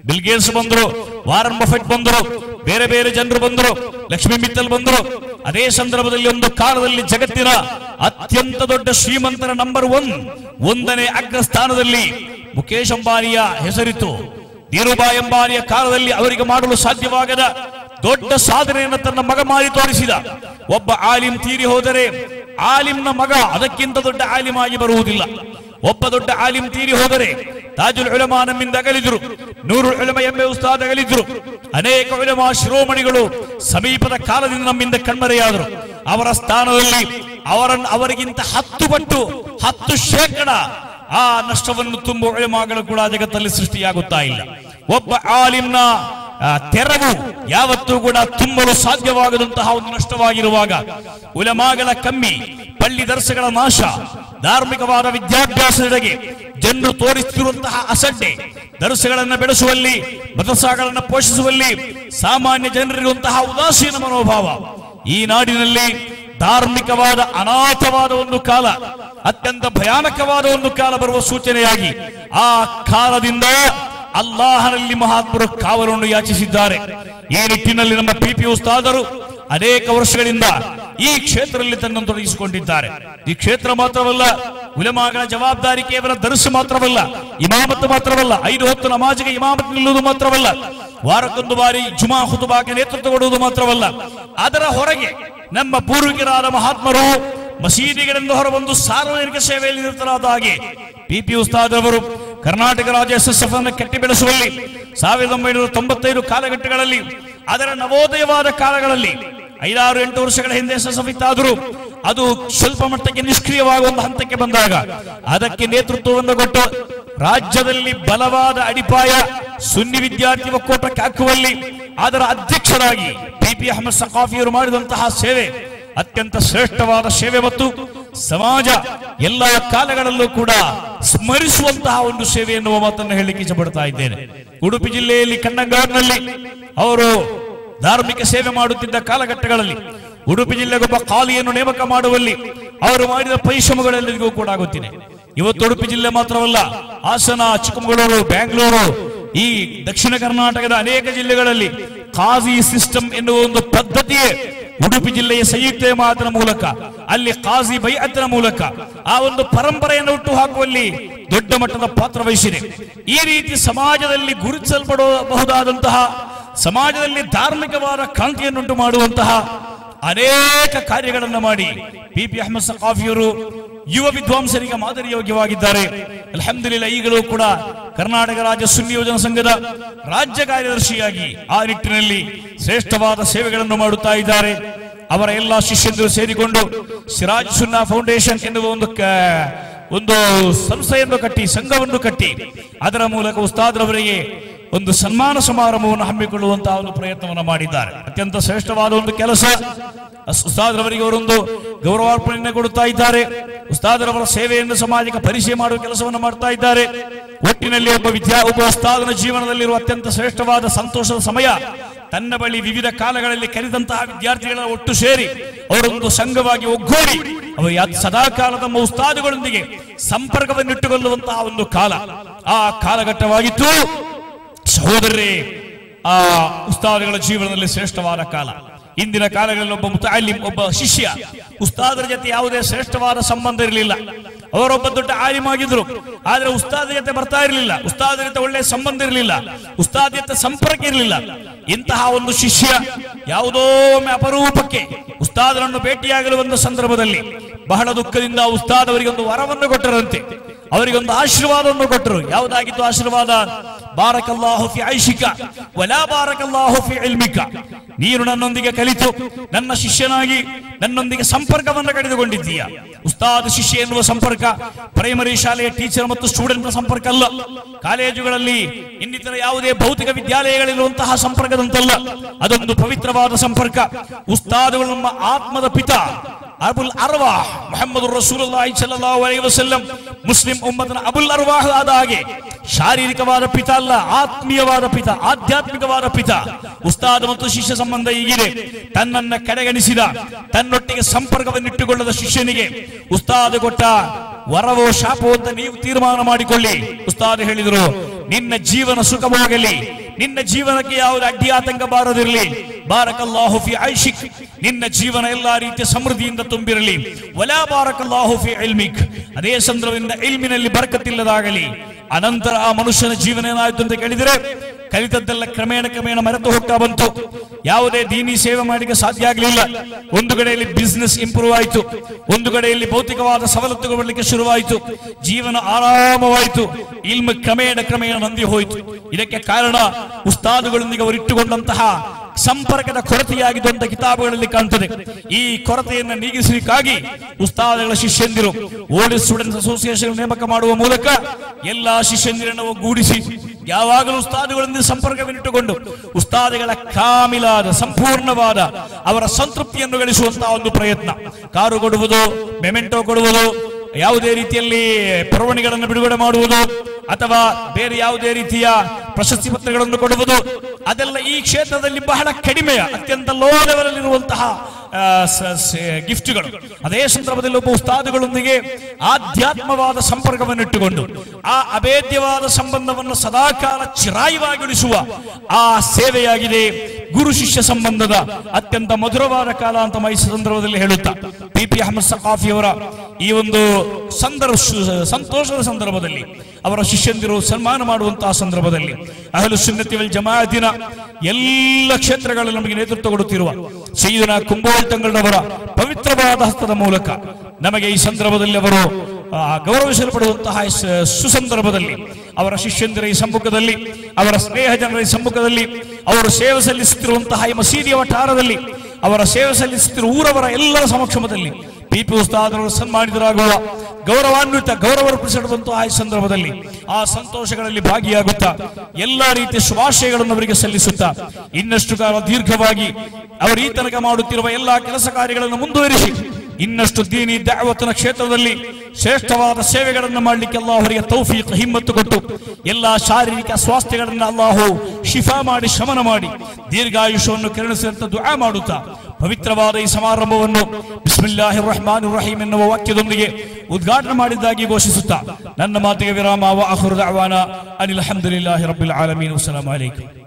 ಬಿಲ್ಗೇಟ್ಸ್ ಬಂದರು, ವಾರನ್ ಬಫೆಟ್ ಬಂದರು ಬೇರೆ ಬೇರೆ ಜನರು ಬಂದರು, ಲಕ್ಷ್ಮೀ ಮಿತ್ತಲ್ ಬಂದರು. ಅದೇ ಸಂದರ್ಭದಲ್ಲಿ ಒಂದು ಕಾಲದಲ್ಲಿ ಜಗತ್ತಿನ ಅತ್ಯಂತ ದೊಡ್ಡ ಶ್ರೀಮಂತರ ನಂಬರ್ ಒನ್ ಒಂದನೇ ಅಗ್ರ ಸ್ಥಾನದಲ್ಲಿ ಮುಖೇಶ್ ಅಂಬಾನಿಯ ಹೆಸರಿತ್ತು. ಧೀರುಬಾಯಿ ಅಂಬಾನಿಯ ಕಾಲದಲ್ಲಿ ಅವರಿಗೆ ಮಾಡಲು ಸಾಧ್ಯವಾಗದ ದೊಡ್ಡ ಸಾಧನೆಯನ್ನು ತನ್ನ ಮಗ ಮಾಡಿ ತೋರಿಸಿದ. ಒಬ್ಬ ಆಲಿಂ ತೀರಿ ಹೋದರೆ ಆಲಿಂನ ಮಗ ಅದಕ್ಕಿಂತ ದೊಡ್ಡ ಆಲಿಮ್ ಆಗಿ ಬರುವುದಿಲ್ಲ. ಒಬ್ಬ ದೊಡ್ಡ ಆಲಿಂ ತೀರಿ ಹೋದರೆ ತಾಜುಲ್ ಉಲಮಾ ನಮ್ಮಿಂದ ಅಗಲಿದ್ರು ನೂರು ಉಲಮ ಎಂಬೆ ಉಸ್ತಾದ್ ಅಗಲಿದ್ರು. ಅನೇಕ ಉಲಮಾ ಶಿರೋಮಣಿಗಳು ಸಮೀಪದ ಕಾಲದಿಂದ ನಮ್ಮಿಂದ ಕಣ್ಮರೆಯಾದರು. ಅವರ ಸ್ಥಾನದಲ್ಲಿ ಅವರನ್ನು ಅವರಿಗಿಂತ ಹತ್ತು ಪಟ್ಟು, ಹತ್ತು ಶೇಕಡ ಆ ನಷ್ಟವನ್ನು ತುಂಬುವ ಉಳಮಾಗಳು ಕೂಡ ಜಗತ್ತಲ್ಲಿ ಸೃಷ್ಟಿಯಾಗುತ್ತಾ ಇಲ್ಲ. ಒಬ್ಬ ಆಲಿಂನ ತೆರವು ಯಾವತ್ತೂ ಕೂಡ ತುಂಬಲು ಸಾಧ್ಯವಾಗದಂತಹ ಒಂದು ನಷ್ಟವಾಗಿರುವಾಗ ಉಲಮಾಗಲ ಕಮ್ಮಿ, ಪಳ್ಳಿ ದರ್ಶಗಳ ನಾಶ, ಧಾರ್ಮಿಕವಾದ ವಿದ್ಯಾಭ್ಯಾಸದೆಡೆಗೆ ಜನರು ತೋರಿಸುತ್ತಿರುವಂತಹ ಅಸಡ್ಡೆ ದರ್ಶಗಳನ್ನು ಬೆಳೆಸುವಲ್ಲಿ, ಮದರಸಾಗಳನ್ನು ಪೋಷಿಸುವಲ್ಲಿ ಸಾಮಾನ್ಯ ಜನರಿರುವಂತಹ ಉದಾಸೀನ ಮನೋಭಾವ. ಈ ನಾಡಿನಲ್ಲಿ ಧಾರ್ಮಿಕವಾದ ಅನಾಥವಾದ ಒಂದು ಕಾಲ, ಅತ್ಯಂತ ಭಯಾನಕವಾದ ಒಂದು ಕಾಲ ಬರುವ ಸೂಚನೆಯಾಗಿ ಆ ಕಾಲದಿಂದ ಅಲ್ಲಾಹನಲ್ಲಿ ಮಹಾತ್ಮರು ಕಾವಲನ್ನು ಯಾಚಿಸಿದ್ದಾರೆ. ಈ ನಿಟ್ಟಿನಲ್ಲಿ ನಮ್ಮ ಪಿ ಪಿ ಉಸ್ತಾದರು ಅನೇಕ ವರ್ಷಗಳಿಂದ ಈ ಕ್ಷೇತ್ರದಲ್ಲಿ ತನ್ನನ್ನು ತೊಡಗಿಸಿಕೊಂಡಿದ್ದಾರೆ. ಈ ಕ್ಷೇತ್ರ ಮಾತ್ರವಲ್ಲ, ಉಲಮಾಗಳ ಜವಾಬ್ದಾರಿ ಕೇವಲ ದರ್ಶು ಮಾತ್ರವಲ್ಲ ಇಮಾಮತ್ತು ಮಾತ್ರವಲ್ಲ, ಐದು ಹೊತ್ತು ನಮಾಜಿಗೆ ಇಮಾಮತ್ ನಿಲ್ಲುವುದು ಮಾತ್ರವಲ್ಲ, ವಾರಕ್ಕೊಂದು ಬಾರಿ ಜುಮಾ ಹುತುಬಾಗೆ ನೇತೃತ್ವ ಕೊಡುವುದು ಮಾತ್ರವಲ್ಲ. ಅದರ ಹೊರಗೆ ನಮ್ಮ ಪೂರ್ವಿಕರಾದ ಮಹಾತ್ಮರು ಮಸೀದಿಗಳಿಂದ ಹೊರಬಂದು ಸಾರ್ವಜನಿಕ ಸೇವೆಯಲ್ಲಿ ನಿರತರಾದ ಹಾಗೆ ಪಿ ಪಿ ಉಸ್ತಾದ್ ಅವರು ಕರ್ನಾಟಕ ರಾಜ್ಯ ಅನ್ನು ಕಟ್ಟಿ ಬೆಳೆಸುವಲ್ಲಿ ಸಾವಿರದ ಒಂಬೈನೂರ ತೊಂಬತ್ತೈದು ಕಾಲಘಟ್ಟಗಳಲ್ಲಿ, ಅದರ ನವೋದಯವಾದ ಕಾಲಗಳಲ್ಲಿ ಐದಾರು ಎಂಟು ವರ್ಷಗಳ ಹಿಂದೆ ಎಸ್ ಅದು ಸ್ವಲ್ಪ ಮಟ್ಟಕ್ಕೆ ನಿಷ್ಕ್ರಿಯವಾಗುವ ಹಂತಕ್ಕೆ ಬಂದಾಗ, ಅದಕ್ಕೆ ನೇತೃತ್ವವನ್ನು ಕೊಟ್ಟು ರಾಜ್ಯದಲ್ಲಿ ಬಲವಾದ ಅಡಿಪಾಯ ಸುನ್ನಿ ವಿದ್ಯಾರ್ಥಿ ಒಕ್ಕೂಟಕ್ಕೆ ಹಾಕುವಲ್ಲಿ ಅದರ ಅಧ್ಯಕ್ಷರಾಗಿ ಪಿ ಪಿ ಅಹಮದ್ ಸಖಾಫಿಯವರು ಮಾಡಿದಂತಹ ಸೇವೆ ಅತ್ಯಂತ ಶ್ರೇಷ್ಠವಾದ ಸೇವೆ ಮತ್ತು ಸಮಾಜ ಎಲ್ಲ ಕಾಲಗಳಲ್ಲೂ ಕೂಡ ಸ್ಮರಿಸುವಂತಹ ಒಂದು ಸೇವೆ ಎನ್ನುವ ಮಾತನ್ನು ಹೇಳಲಿಕ್ಕೆ ಇಷ್ಟಪಡ್ತಾ ಇದ್ದೇನೆ. ಉಡುಪಿ ಜಿಲ್ಲೆಯಲ್ಲಿ ಕಣ್ಣಂಗಾರ್ನಲ್ಲಿ ಅವರು ಧಾರ್ಮಿಕ ಸೇವೆ ಮಾಡುತ್ತಿದ್ದ ಕಾಲಘಟ್ಟಗಳಲ್ಲಿ, ಉಡುಪಿ ಜಿಲ್ಲೆಗೊಬ್ಬ ಖಾಲಿಯನ್ನು ನೇಮಕ ಮಾಡುವಲ್ಲಿ ಅವರು ಮಾಡಿದ ಪರಿಶ್ರಮಗಳೆಲ್ಲರಿಗೂ ಕೂಡ ಆಗುತ್ತಿದೆ. ಇವತ್ತು ಉಡುಪಿ ಜಿಲ್ಲೆ ಮಾತ್ರವಲ್ಲ, ಹಾಸನ, ಚಿಕ್ಕಮಗಳೂರು, ಬ್ಯಾಂಗ್ಳೂರು, ಈ ದಕ್ಷಿಣ ಕರ್ನಾಟಕದ ಅನೇಕ ಜಿಲ್ಲೆಗಳಲ್ಲಿ ಖಾಜಿ ಸಿಸ್ಟಮ್ ಎನ್ನುವ ಒಂದು ಪದ್ಧತಿಯೇ ಉಡುಪಿ ಜಿಲ್ಲೆಯ ಸಂಯುಕ್ತ ಮಾತಿನ ಮೂಲಕ, ಅಲ್ಲಿ ಖಾಜಿ ಬೈಅತ್ನ ಮೂಲಕ ಆ ಒಂದು ಪರಂಪರೆಯನ್ನು ಹುಟ್ಟು ಹಾಕುವಲ್ಲಿ ದೊಡ್ಡ ಮಟ್ಟದ ಪಾತ್ರ ವಹಿಸಿದೆ. ಈ ರೀತಿ ಸಮಾಜದಲ್ಲಿ ಗುರುತಿಸಲ್ಪಡಬಹುದಾದಂತಹ, ಸಮಾಜದಲ್ಲಿ ಧಾರ್ಮಿಕವಾದ ಕ್ರಾಂತಿಯನ್ನುಂಟು ಮಾಡುವಂತಹ ಅನೇಕ ಕಾರ್ಯಗಳನ್ನು ಮಾಡಿ ಪಿ ಪಿ ಅಹಮದ್ ಸಖಾಫಿಯವರು ಯುವ ವಿದ್ವಾಂಸರಿಗೆ ಮಾದರಿಯೋಗ್ಯವಾಗಿದ್ದಾರೆ. ಅಲ್ಹಮ್ದುಲಿಲ್ಲ, ಈಗಲೂ ಕೂಡ ಕರ್ನಾಟಕ ರಾಜ್ಯ ಸುನ್ನಿ ಯೋಜನಾ ಸಂಘದ ರಾಜ್ಯ ಕಾರ್ಯದರ್ಶಿಯಾಗಿ ಆ ನಿಟ್ಟಿನಲ್ಲಿ ಶ್ರೇಷ್ಠವಾದ ಸೇವೆಗಳನ್ನು ಮಾಡುತ್ತಾ ಇದ್ದಾರೆ. ಅವರ ಎಲ್ಲ ಶಿಷ್ಯಂದರು ಸೇರಿಕೊಂಡು ಸಿರಾಜ್ ಸುನ್ನಾ ಫೌಂಡೇಶನ್ ಎನ್ನುವ ಒಂದು ಒಂದು ಸಂಸ್ಥೆಯನ್ನು ಕಟ್ಟಿ, ಸಂಘವನ್ನು ಕಟ್ಟಿ, ಅದರ ಮೂಲಕ ಉಸ್ತಾದ್ರವರಿಗೆ ಒಂದು ಸನ್ಮಾನ ಸಮಾರಂಭವನ್ನು ಹಮ್ಮಿಕೊಳ್ಳುವಂತಹ ಒಂದು ಪ್ರಯತ್ನವನ್ನು ಮಾಡಿದ್ದಾರೆ. ಅತ್ಯಂತ ಶ್ರೇಷ್ಠವಾದ ಒಂದು ಕೆಲಸ. ಉಸ್ತಾದ್ರವರಿಗೆ ಅವರೊಂದು ಗೌರವಾರ್ಪಣೆಯನ್ನು ಕೊಡುತ್ತಾ ಇದ್ದಾರೆ. ಉಸ್ತಾದ್ರವರ ಸೇವೆಯನ್ನು ಸಮಾಜಕ್ಕೆ ಪರಿಚಯ ಮಾಡುವ ಕೆಲಸವನ್ನು ಮಾಡ್ತಾ ಇದ್ದಾರೆ. ಒಟ್ಟಿನಲ್ಲಿ ಒಬ್ಬ ವಿದ್ಯಾ, ಒಬ್ಬ ಉಸ್ತಾದನ ಜೀವನದಲ್ಲಿರುವ ಅತ್ಯಂತ ಶ್ರೇಷ್ಠವಾದ ಸಂತೋಷದ ಸಮಯ ತನ್ನ ಬಳಿ ವಿವಿಧ ಕಾಲಗಳಲ್ಲಿ ಕರೆದಂತಹ ವಿದ್ಯಾರ್ಥಿಗಳ ಒಟ್ಟು ಸೇರಿ ಅವರೊಂದು ಸಂಘವಾಗಿ ಒಗ್ಗೂಡಿ ಅವರು ಸದಾ ಕಾಲ ತಮ್ಮ ಉಸ್ತಾದುಗಳೊಂದಿಗೆ ಸಂಪರ್ಕವನ್ನಿಟ್ಟುಕೊಳ್ಳುವಂತಹ ಒಂದು ಕಾಲ. ಆ ಕಾಲಘಟ್ಟವಾಗಿತ್ತು. ಸಹೋದರರೇ ಆ ಉಸ್ತಾದಗಳ ಜೀವನದಲ್ಲಿ ಶ್ರೇಷ್ಠವಾದ ಕಾಲ. ಇಂದಿನ ಕಾಲಗಳಲ್ಲಿ ಒಬ್ಬ ಮುತಾಲಿಂ ಒಬ್ಬ ಶಿಷ್ಯ ಉಸ್ತಾದರ ಜೊತೆ ಯಾವುದೇ ಶ್ರೇಷ್ಠವಾದ ಸಂಬಂಧ ಇರಲಿಲ್ಲ. ಅವರೊಬ್ಬ ದೊಡ್ಡ ಆಗಿದ್ರು. ಆದ್ರೆ ಉಸ್ತಾದ ಜೊತೆ ಬರ್ತಾ ಇರಲಿಲ್ಲ. ಉಸ್ತಾದ ಜೊತೆ ಒಳ್ಳೆ ಸಂಬಂಧ ಇರಲಿಲ್ಲ. ಉಸ್ತಾದ ಜೊತೆ ಸಂಪರ್ಕ ಇರಲಿಲ್ಲ. ಇಂತಹ ಒಂದು ಶಿಷ್ಯ ಯಾವುದೋ ಅಪರೂಪಕ್ಕೆ ಉಸ್ತಾದರನ್ನು ಭೇಟಿಯಾಗಲು ಒಂದು ಸಂದರ್ಭದಲ್ಲಿ ಬಹಳ ದುಃಖದಿಂದ ಉಸ್ತಾದ್ ಅವರಿಗೆ ಒಂದು ವರವನ್ನು ಕೊಟ್ಟರಂತೆ. ಅವರಿಗೊಂದು ಆಶೀರ್ವಾದವನ್ನು ಕೊಟ್ಟರು. ಯಾವುದಾಗಿತ್ತು ಆಶೀರ್ವಾದ? ಬಾರಕಲ್ಲಾಹುಫಿ ಐಶಿಕ ವಲಾ ಬಾರಕಲ್ಲಾಹುಫಿ ಇಲ್ಮಿಕ. ನೀನು ನನ್ನೊಂದಿಗೆ ಕಲಿತು, ನನ್ನ ಶಿಷ್ಯನಾಗಿ ನನ್ನೊಂದಿಗೆ ಸಂಪರ್ಕವನ್ನು ಕಡಿದುಕೊಂಡಿದ್ದೀಯ. ಉಸ್ತಾದ್ ಶಿಷ್ಯ ಎನ್ನುವ ಸಂಪರ್ಕ ಪ್ರೈಮರಿ ಶಾಲೆಯ ಟೀಚರ್ ಮತ್ತು ಸ್ಟೂಡೆಂಟ್ ಸಂಪರ್ಕ ಅಲ್ಲ. ಕಾಲೇಜುಗಳಲ್ಲಿ ಇನ್ನಿತರ ಯಾವುದೇ ಭೌತಿಕ ವಿದ್ಯಾಲಯಗಳಿರುವಂತಹ ಸಂಪರ್ಕದಂತಲ್ಲ. ಅದೊಂದು ಪವಿತ್ರವಾದ ಸಂಪರ್ಕ. ಉಸ್ತಾದ್ಗಳು ನಮ್ಮ ಆತ್ಮದ ಪಿತ ಅಬುಲ್ ಅರ್ವಾ ಮೊಹಮ್ಮದ್ ರಸೂಲ್ ವಸಲ್ಲಂ, ಮುಸ್ಲಿಂ ಉಮ್ಮತನ ಅಬುಲ್ ಅರ್ವಾಹ್ ಆದ ಹಾಗೆ, ಶಾರೀರಿಕವಾದ ಪಿತ ಅಲ್ಲ, ಆತ್ಮೀಯವಾದ ಪಿತ, ಆಧ್ಯಾತ್ಮಿಕವಾದ ಪಿತ. ಉಸ್ತಾದ ಮತ್ತು ಶಿಷ್ಯ ಸಂಬಂಧ ಹೀಗಿದೆ. ತನ್ನನ್ನ ಕಡೆಗಣಿಸಿದ, ತನ್ನೊಟ್ಟಿಗೆ ಸಂಪರ್ಕವನ್ನಿಟ್ಟುಕೊಳ್ಳದ ಶಿಷ್ಯನಿಗೆ, ಉಸ್ತಾದ ಕೊಟ್ಟ ವರವೋ ಶಾಪವೋ ಅಂತ ನೀವು ತೀರ್ಮಾನ ಮಾಡಿಕೊಳ್ಳಿ. ಉಸ್ತಾದ ಹೇಳಿದರು, ನಿನ್ನ ಜೀವನ ಸುಖವಾಗಲಿ. ನಿನ್ನ ಜೀವನಕ್ಕೆ ಯಾವುದೇ ಅಡ್ಡಿ ಆತಂಕ ಬಾರದಿರಲಿ. ಬಾರಕಲ್ಲಾಹು ಫಿ ಐಶಿಕ್. ನಿನ್ನ ಜೀವನ ಎಲ್ಲಾ ರೀತಿಯ ಸಮೃದ್ಧಿಯಿಂದ ತುಂಬಿರಲಿ. ವಲಾ ಬಾರಕಲ್ಲಾಹು ಫಿ ಇಲ್ಮಿಕ್. ಅದೇ ಸಂದರ್ಭದಿಂದ ಇಲ್ಮಿನಲ್ಲಿ ಬರಕತ್ತಿಲ್ಲದಾಗಲಿ. ಅನಂತರ ಆ ಮನುಷ್ಯನ ಜೀವನ ಏನಾಯ್ತು ಅಂತ ಕೇಳಿದರೆ ಕಲಿತದ್ದೆಲ್ಲ ಕ್ರಮೇಣ ಕ್ರಮೇಣ ಮರೆತು ಹೋಗ್ತಾ ಬಂತು. ಯಾವುದೇ ದೀನಿ ಸೇವೆ ಮಾಡಲಿಕ್ಕೆ ಸಾಧ್ಯ ಆಗಲಿಲ್ಲ. ಒಂದು ಕಡೆಯಲ್ಲಿ ಬಿಸ್ನೆಸ್ ಇಂಪ್ರೂವ್ ಆಯಿತು. ಒಂದು ಕಡೆಯಲ್ಲಿ ಭೌತಿಕವಾದ ಸವಲತ್ತುಗಳು ಶುರುವಾಯಿತು. ಜೀವನ ಆರಾಮವಾಯಿತು. ಇಲ್ಮ ಕ್ರಮೇಣ ಕ್ರಮೇಣ ನಂದಿ ಹೋಯಿತು. ಇದಕ್ಕೆ ಕಾರಣ ಉಸ್ತಾದುಗಳೊಂದಿಗೆ ಅವರಿಟ್ಟುಕೊಂಡಂತಹ ಸಂಪರ್ಕದ ಕೊರತೆಯಾಗಿದೆ ಅಂತ ಕಿತಾಬುಗಳಲ್ಲಿ ಕಾಣ್ತದೆ. ಈ ಕೊರತೆಯನ್ನು ನೀಗಿಸಲಿಕ್ಕಾಗಿ ಉಸ್ತಾದಗಳ ಶಿಷ್ಯಂದಿರು, ಓಲ್ಡ್ ಸ್ಟೂಡೆಂಟ್ಸ್ ಅಸೋಸಿಯೇಷನ್ ನೇಮಕ ಮಾಡುವ ಮೂಲಕ ಎಲ್ಲಾ ಶಿಷ್ಯಂದಿರನ್ನು ಒಗ್ಗೂಡಿಸಿ, ಯಾವಾಗಲೂ ಉಸ್ತಾದುಗಳೊಂದಿಗೆ ಸಂಪರ್ಕವನ್ನಿಟ್ಟುಕೊಂಡು ಉಸ್ತಾದಿಗಳ ಕಾಮಿಲಾದ, ಸಂಪೂರ್ಣವಾದ ಅವರ ಸಂತೃಪ್ತಿಯನ್ನು ಗಳಿಸುವಂತಹ ಒಂದು ಪ್ರಯತ್ನ. ಕಾರು ಕೊಡುವುದು, ಮೆಮೆಂಟೋ ಕೊಡುವುದು, ಯಾವುದೇ ರೀತಿಯಲ್ಲಿ ಪರವಣಿಗಳನ್ನು ಬಿಡುಗಡೆ ಮಾಡುವುದು ಅಥವಾ ಬೇರೆ ಯಾವುದೇ ರೀತಿಯ ಪ್ರಶಸ್ತಿ ಪತ್ರಗಳನ್ನು ಕೊಡುವುದು, ಅದೆಲ್ಲ ಈ ಕ್ಷೇತ್ರದಲ್ಲಿ ಬಹಳ ಕಡಿಮೆಯ, ಅತ್ಯಂತ ಲೋ ಲೆವೆಲ್ ಇರುವಂತಹ ಗಿಫ್ಟ್ಗಳು. ಅದೇ ಸಂದರ್ಭದಲ್ಲಿ ಒಬ್ಬ ಉಸ್ತಾದುಗಳೊಂದಿಗೆ ಆಧ್ಯಾತ್ಮವಾದ ಸಂಪರ್ಕವನ್ನು ಇಟ್ಟುಕೊಂಡು ಆ ಅಭೇದ್ಯವಾದ ಸಂಬಂಧವನ್ನು ಸದಾಕಾಲ ಚಿರಾಯುವಾಗಿಡಿಸುವ ಆ ಸೇವೆಯಾಗಿದೆ ಗುರು ಶಿಷ್ಯ ಸಂಬಂಧದ ಅತ್ಯಂತ ಮಧುರವಾದ ಕಾಲ ಅಂತ ಮೈಸೂರು ಸಂದರ್ಭದಲ್ಲಿ ಹೇಳುತ್ತಾ. ಪಿ. ಪಿ. ಅಹಮದ್ ಈ ಒಂದು ಸಂದರ್ಭ ಸಂತೋಷದ ಸಂದರ್ಭದಲ್ಲಿ ಅವರ ಶಿಷ್ಯಂದಿರು ಸನ್ಮಾನ ಮಾಡುವಂತಹ ಸಂದರ್ಭದಲ್ಲಿ ಅಹಲು ಸುನ್ನತಿ ವಲ್ ಜಮಾಅತಿನ ಎಲ್ಲ ಕ್ಷೇತ್ರಗಳಲ್ಲಿ ನಮಗೆ ನೇತೃತ್ವ ಕೊಡುತ್ತಿರುವ ಸೈದಿನ ಕುಂಭೋಲ್ ತಂಗಳವರ ಪವಿತ್ರವಾದ ಹಸ್ತದ ಮೂಲಕ ನಮಗೆ ಈ ಸಂದರ್ಭದಲ್ಲಿ ಅವರು ಗೌರವಿಸಲ್ಪಡುವಂತಹ ಸುಸಂದರ್ಭದಲ್ಲಿ ಅವರ ಶಿಷ್ಯಂದಿರ ಈ ಸಮ್ಮುಖದಲ್ಲಿ, ಅವರ ಸ್ನೇಹ ಜನರ ಈ ಸಮ್ಮುಖದಲ್ಲಿ, ಅವರು ಸೇವೆ ಸಲ್ಲಿಸುತ್ತಿರುವಂತಹ ಈ ಮಸೀದಿಯ ವಠಾರದಲ್ಲಿ, ಅವರ ಸೇವೆ ಸಲ್ಲಿಸುತ್ತಿರುವ ಊರವರ ಎಲ್ಲರ ಸಮಕ್ಷಮದಲ್ಲಿ ಪಿ ಪಿ ಉಸ್ತಾದರು ಸನ್ಮಾನಿತರಾಗುವ ಗೌರವಾನ್ವಿತ ಗೌರವ ಈ ಸಂದರ್ಭದಲ್ಲಿ ಆ ಸಂತೋಷಗಳಲ್ಲಿ ಭಾಗಿಯಾಗುತ್ತಾ ಎಲ್ಲಾ ರೀತಿಯ ಶುಭಾಶಯಗಳನ್ನು ಅವರಿಗೆ ಸಲ್ಲಿಸುತ್ತಾ ಇನ್ನಷ್ಟು ಕಾಲ ದೀರ್ಘವಾಗಿ ಅವರು ಈ ತನಕ ಮಾಡುತ್ತಿರುವ ಎಲ್ಲಾ ಕೆಲಸ ಕಾರ್ಯಗಳನ್ನು ಮುಂದುವರಿಸಿ ಇನ್ನಷ್ಟು ದೀನಿ ದಾವತನ ಕ್ಷೇತ್ರದಲ್ಲಿ ಶ್ರೇಷ್ಠವಾದ ಸೇವೆಗಳನ್ನು ಮಾಡಲಿಕ್ಕೆ ಅಲ್ಲಾಹುರಿಗೆ ತೌಫೀಕ್, ಹಿಮ್ಮತ್ತು ಕೊಟ್ಟು ಎಲ್ಲ ಶಾರೀರಿಕ ಸ್ವಾಸ್ಥ್ಯಗಳನ್ನು ಅಲ್ಲಾಹು ಶಿಫಾ ಮಾಡಿ, ಶಮನ ಮಾಡಿ, ದೀರ್ಘಾಯುಷ್ಯವನ್ನು ಕಿರಣಿಸಿದಂತ ದುಆ ಮಾಡುತ್ತಾ, ಪವಿತ್ರವಾದ ಈ ಸಮಾರಂಭವನ್ನು ಬಿಸ್ಮಿಲ್ಲಾಹಿ ರಹಮಾನ್ ರಹೀಂ ಎನ್ನುವ ವಾಕ್ಯದೊಂದಿಗೆ ಉದ್ಘಾಟನೆ ಮಾಡಿದ್ದಾಗಿ ಘೋಷಿಸುತ್ತಾ, ನನ್ನ ಮಾತಿಗೆ ವಿರಾಮ ಅನಿಲ್ ಅಹಮದಿಲ್ಲಾಹಿ ರಬ್ಬಿಲ್ ಆಲಮೀನ್, ಅಸ್ಸಲಾಮು ಅಲೈಕುಂ